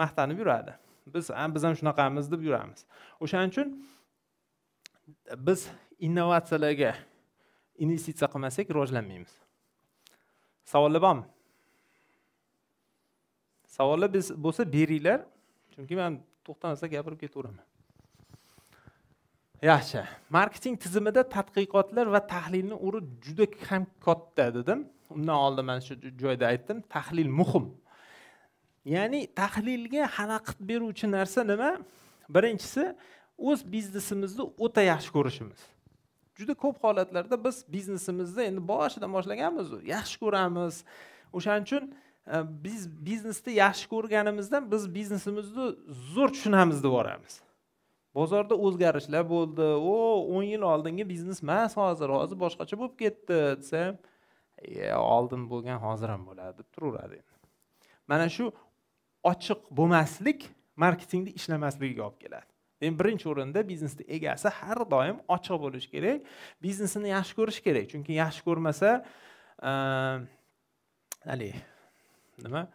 Maqtanib yuradi. Biz ham biz ham shunaqamiz deb yuramiz. O'shaning uchun biz innovatsiyalarga investitsiya qilmasak rivojlanmaymiz. Savollar bormi? Savollar bo'lsa beringlar chunki man to'xtamasa gapirib ketaveraman. Yaxshi. Marketing tizimida tadqiqotlar va tahlilni o'rni juda ham katta dedim. Undan oldin mana shu joyda aytdim tahlil muhim. Ya'ni tahlilga xalaqit beruvchi narsa nima? Birinchisi o'z biznesimizni o'ta yaxshi ko'rishimiz. Juda ko'p holatlarda biz biznesimizni endi boshidan boshlaganmiz yaxshi ko'ramiz. O'shaning uchun e, biz biznesni yaxshi ko'rganimizdan biz biznesimizni zo'r tushunamiz deb yuboramiz. Bozorda o'zgarishlar bo'ldi. O o'n yil oldingi biznes emas hozir hozir boshqacha bo'lib ketdi desa E, oldin bo'lgan hozir ham bo'ladi deb turaveradi endi. Mana shu ochiq bo'lmaslik marketingda ishlamasligiga olib keladi. Demak birinchi o'rinda biznesni egasi har doim ochiq bo'lishi kerak biznesini yaxshi ko'rishi kerak. Chunki yaxshi ko'rmasa e, haligi nima?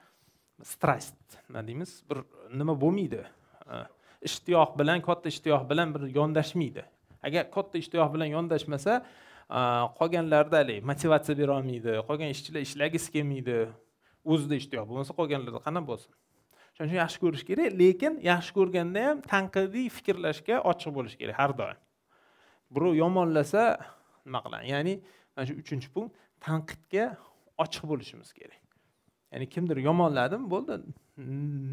Strast nima deymiz? Bir nima bo'lmaydi. E, ishtiyoq bilan katta ishtiyoq bilan bir yondashmaydi. Agar katta ishtiyoq bilan yondashmasa qolganlarda haligi motivatsiya berolmaydi qolgan ishchilar ishlagisi kelmaydi. O'zida ishtiyoq bo'lmasa qolganlarda qanaqa bo'lsin? Shuning uchun yaxshi ko'rish kerak lekin yaxshi ko'rganda ham tanqidiy fikrlashga ochiq bo'lish kerak har doim. Birov yomonlasa nima qiladi? Ya'ni mana shu uchinchi punkt tanqidga ochiq bo'lishimiz kerak. Ya'ni kimdir yomonladimi bo'ldi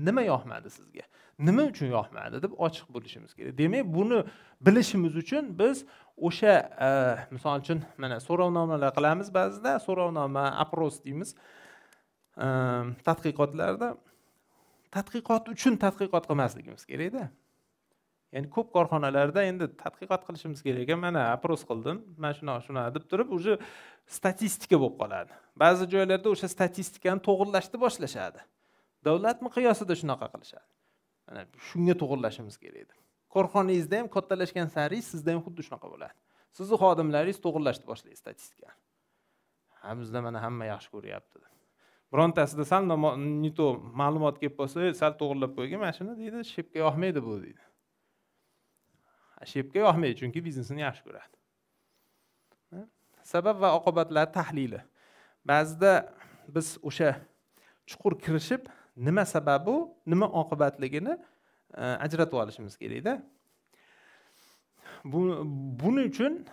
nima yoqmadi sizga? Nima uchun yoqmadi deb ochiq bo'lishimiz kerak. Demak buni bilishimiz uchun biz o'sha e, misol uchun mana so'rovnomalar qilamiz ba'zida. So'rovnoma opros deymiz. E, tadqiqotlarda tadqiqot uchun tadqiqot qilmasligimiz kerakda. Ya'ni ko'p korxonalarda endi tadqiqot qilishimiz kerak ekan. Mana opros qildim. Mana shunaqa shunaqa deb turib уже statistika bo'lib qoladi. Ba'zi joylarda o'sha statistikani to'g'irlashni boshlashadi. Davlat miqyosida shunaqa qilishadi. Mana shunga to'g'irlashimiz kerak edi korxonangizda ham kattalashgan sari sizda ham xuddi shunaqa bo'ladi. Sizni xodimlaringiz to'g'irlashni boshlaydi statistikani ha bizda mana hamma yaxshi ko'ryapti. Birontasida sal не то ma'lumot kelib qolsa sal to'g'irlab qo'ygin mana shuni deydi shepga yoqmaydi bu deydi. Shepka yoqmaydi chunki biznesini yaxshi ko'radi. Sabab va oqibatlar tahlili. Ba'zida biz o'sha chuqur kirishib nima sababu nima oqibatligini ajratib olishimiz kerakda. Bu buning uchun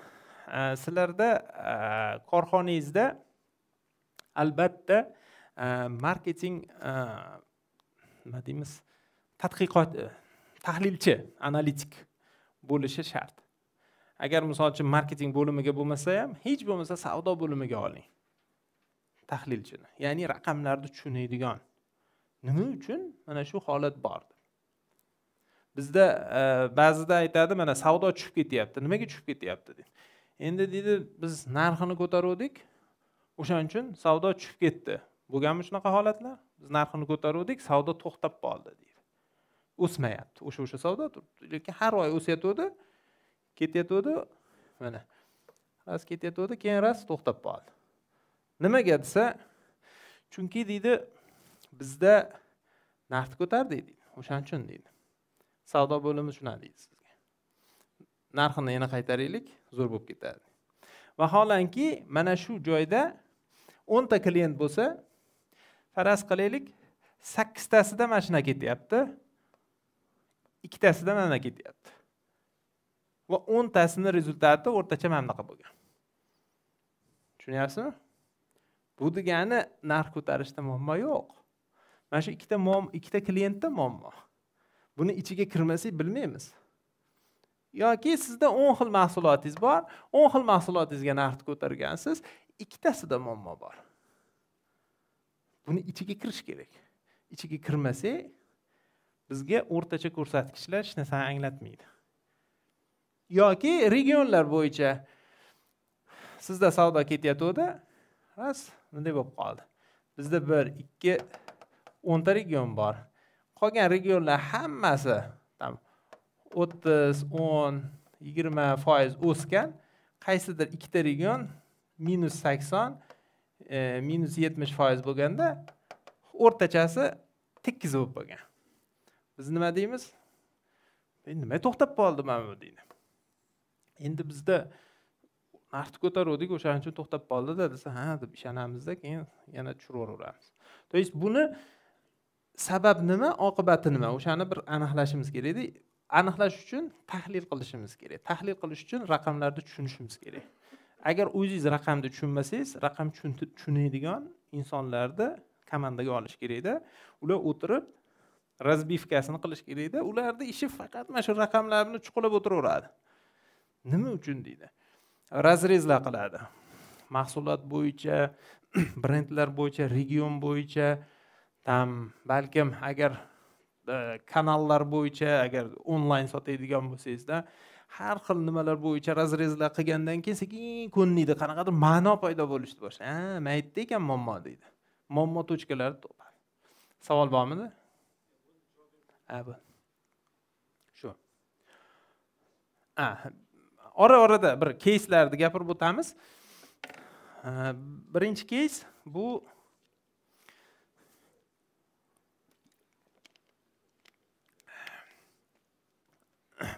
e, sizlarda e, korxonangizda albatta e, marketing nima deymiz tadqiqot tahlilchi analitik bo'lishi shart. Agar misol uchun marketing bo'limiga bo'lmasa ham hech bo'lmasa savdo bo'limiga oling. Tahlilchini ya'ni raqamlarni tushunadigan. Nima uchun? Mana shu holat bor bizda e, ba'zida aytadi mana savdo tushib ketyapti. Nimaga tushib ketyapti deydi endi deydi biz narxini ko'taruvdik. O'shaning uchun savdo tushib ketdi. Bo'lganmi shunaqa holatlar? Biz narxini ko'taruvdik savdo to'xtab qoldi deydi. O'smayapti. O'sha o'sha savdo turibdi. Lekin har oy o'sayotgandi ketayotgandi mana ras ketayotgandi keyin ras to'xtab qoldi. Nimaga desa chunki deydi bizda narxni ko'tardik deydi. O'shaning uchun deydi. Savdo bo'limi shunaqa deydi sizga narxini yana qaytaraylik zo'r bo'lib ketadi. Vaholanki mana shu joyda o'nta klient bo'lsa faraz qilaylik sakkiztasida mashina ketyapti ikkitasida mana ketyapti. Va o'ntasini rezultati o'rtacha mana bunaqa bo'lgan. Tushunyapsizmi? Bu degani narx ko'tarishda muammo yo'q. Mana shu ikkita ikkita klientda muammo. Buni ichiga kirmasak bilmaymiz. Yoki sizda o'n xil mahsulotingiz bor o'n xil mahsulotingizga narxni ko'targansiz ikkitasida muammo bor. Buni ichiga kirish kerak. Ichiga kirmasak bizga o'rtacha ko'rsatkichlar hech narsani anglatmaydi. Yoki regionlar bo'yicha sizda savdo ketayotgandi rost bunday bo'lib qoldi. Bizda bir ikki o'nta region bor. Qolgan regionlar hammasi tam o'ttiz o'n yigirma foiz o'sgan. Qaysidir ikkita region minus sakson e, minus yetmish foiz bo'lganda o'rtachasi tekkiz bo'lib qolgan. Biz nima deymiz? Nima to'xtab qoldi mana bu deydi endi bizda narxni ko'taruvdik o'shaning uchun to'xtab qoldida desa ha deb ishonamizda keyin yana tushiraveramiz то есть buni sabab nima oqibati nima? O'shani bir aniqlashimiz kerakda aniqlash uchun tahlil qilishimiz kerak. Tahlil qilish uchun raqamlarni tushunishimiz kerak. Agar o'zingiz raqamni tushunmasangiz raqam tushunadigan insonlarni komandaga olish kerakda. Ular o'tirib razbivkasini qilish kerakda. Ularni ishi faqat mana shu raqamlarni chuqurlab o'tiraveradi. Nima uchun deydi? Razrezlar qiladi. Mahsulot bo'yicha brendlar bo'yicha region bo'yicha там balkim agar kanallar bo'yicha agar onlayn sotadigan bo'lsangizda har xil nimalar bo'yicha razrezlar qilgandan keyin sekin ko'nmaydi qanaqadir ma'no paydo bo'lishni boshlaydi ha maytda ekan muammo deydi muammo точкалari topadi savol bormidi bu shu ora orada bir keyslarni gapirib o'tamiz birinchi keys bu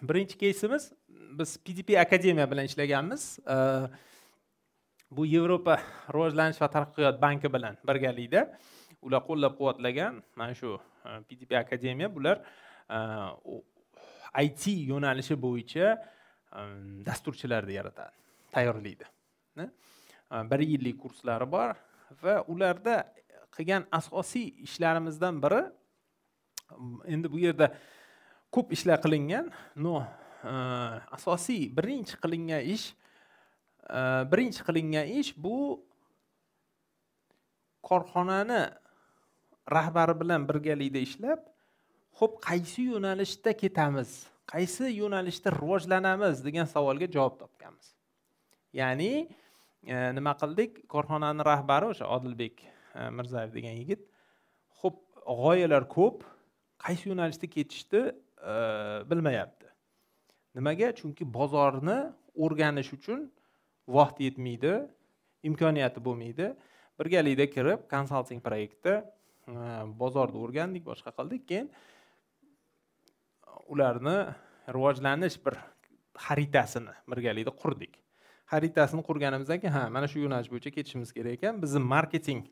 birinchi keysimiz biz pdp akademiya bilan ishlaganmiz. Bu yevropa rivojlanish va taraqqiyot banki bilan birgalikda ular qo'llab quvvatlagan mana shu e, pdp akademiya bular e, it yo'nalishi bo'yicha e, dasturchilarni yaratadi tayyorlaydi bir yillik kurslari bor va ularda qilgan asosiy ishlarimizdan biri endi bu yerda ko'p ishlar qilingan. Но e, asosiy birinchi qilingan ish e, birinchi qilingan ish bu korxonani rahbari bilan birgalikda ishlab ho'p qaysi yo'nalishda ketamiz qaysi yo'nalishda rivojlanamiz degan savolga javob topganmiz. Ya'ni e, nima qildik? Korxonani rahbari o'sha odilbek mirzayev degan yigit ho'p g'oyalar ko'p qaysi yo'nalishda ketishni bilmayapti. Nimaga? Chunki bozorni o'rganish uchun vaqt yetmaydi imkoniyati bo'lmaydi. Birgalikda kirib konsalting proyektda e, bozorni o'rgandik boshqa qildik. Keyin ularni rivojlanish bir xaritasini birgalikda qurdik. Xaritasini qurganimizdan keyin ha mana shu yo'nalish bo'yicha ketishimiz kerak ekan. Bizni marketing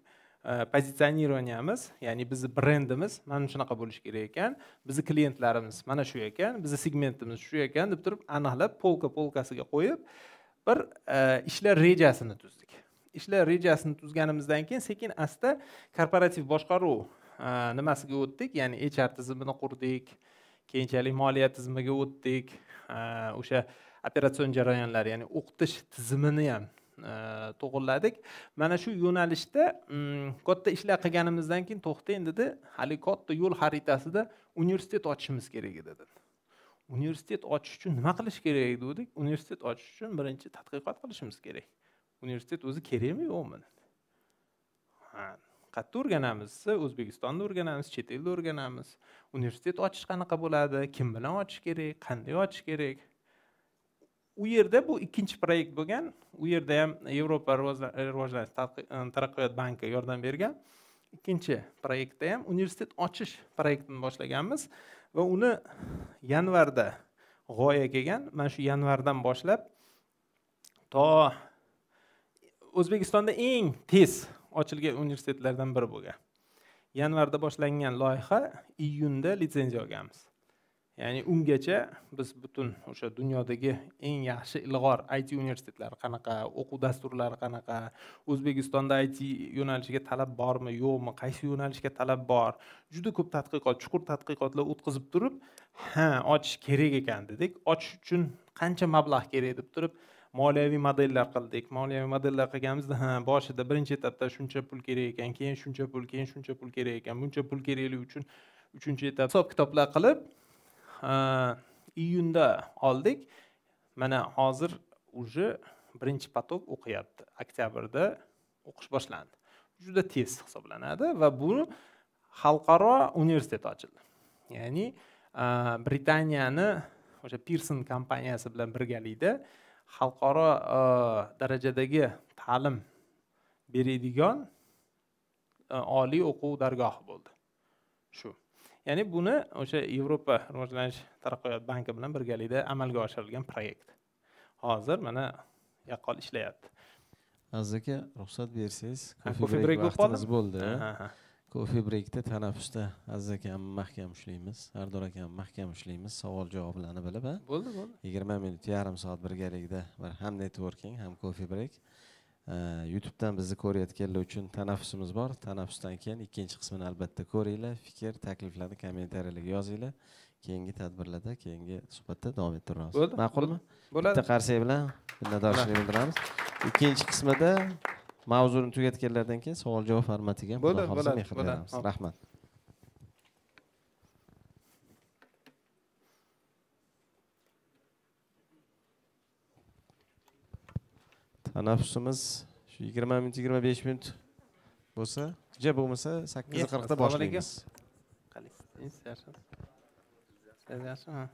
pozitsionirованiyamiz ya'ni bizni brendimiz mana shunaqa bo'lishi kerak ekan bizni klientlarimiz mana shu ekan bizni segmentimiz shu ekan deb turib aniqlab polka polkasiga qo'yib bir ishlar rejasini tuzdik ishlar rejasini tuzganimizdan keyin sekin asta korporativ boshqaruv nimasiga o'tdik ya'ni hr tizimini qurdik keyinchalik moliya tizimiga o'tdik o'sha operatsion jarayonlar ya'ni o'qitish tizimini ham E, to'g'irladik mana shu yo'nalishda mm, katta ishlar qilganimizdan keyin to'xtang dedi haligi katta yo'l xaritasida universitet ochishimiz kerak edi dedi. Universitet ochish uchun nima qilish kerak degandik universitet ochish uchun birinchi tadqiqot qilishimiz kerak. Universitet o'zi kerakmi yo'qmi ha qayerda o'rganamiz? O'zbekistonda o'rganamiz chet elda o'rganamiz. Universitet ochish qanaqa bo'ladi? Kim bilan ochish kerak? Qanday ochish kerak? U yerda bu ikkinchi proyekt bo'lgan. U yerda ham yevropa rivojlanish e, taraqqiyot banki yordam bergan. Ikkinchi proyektda ham universitet ochish proyektini boshlaganmiz va uni yanvarda g'oya kelgan. Mana shu yanvardan boshlab to o'zbekistonda eng tez ochilgan universitetlardan biri bo'lgan. Yanvarda boshlangan loyiha iyunda litsenziya olganmiz. Ya'ni ungacha biz butun o'sha dunyodagi eng yaxshi ilg'or it universitetlari qanaqa o'quv dasturlari qanaqa o'zbekistonda it yo'nalishiga talab bormi yo'qmi qaysi yo'nalishga talab bor juda ko'p tadqiqot chuqur tadqiqotlar o'tkazib turib ha ochish kerak ekan dedik. Ochish uchun qancha mablag' kerak deb turib moliyaviy modellar qildik. Moliyaviy modellar qilganimizda ha boshida birinchi etapda shuncha pul kerak ekan keyin shuncha pul keyin shuncha pul kerak ekan buncha pul kerakligi uchun uchinchi etap hisob kitoblar qilib iyunda oldik. Mana hozir уже birinchi поток o'qiyapti. Oktyabrda o'qish boshlandi. Juda tez hisoblanadi va bu xalqaro universitet ochildi. Ya'ni e, britaniyani o'sha pirson kompaniyasi bilan birgalikda xalqaro e, darajadagi ta'lim beradigan e, oliy o'quv dargohi bo'ldi. Shu. Ya'ni buni o'sha yevropa rivojlanish taraqqiyot banki bilan birgalikda amalga oshirilgan proyekt. Hozir mana yaqqol ishlayapti. Aziz aka ruxsat bersangiz kofe brek vaqtimiz bo'ldi. Kofe brekda tanaffusda aziz akani mahkam ushlaymiz. Sardor akani mahkam ushlaymiz. Savol javoblarni bilib a bo'ldi bo'ldi. Yigirma minut yarim soat birgalikda ham networking ham kofe brek youtubedan bizni ko'rayotganlar uchun tanaffusimiz bor. Tanaffusdan keyin ikkinchi qismini albatta ko'ringlar. Fikr takliflarni kommentariyalarga yozinglar. Keyingi tadbirlarda keyingi suhbatda davom ettiramiz. Bo'ldi. Ma'qulmi? Bo'ladi. Bitta qarsak bilan minnatdorchilik bildiramiz. Ikkinchi qismida mavzuni tugatganlardan keyin savol javob formatiga bo'ladi bo'ladi mehr beramiz rahmat tanaffusimiz shu yigirma minut yigirma besh minut bo'lsa ja bo'lmasa sakkiz qirqda boshlaymiz. Yaxshimi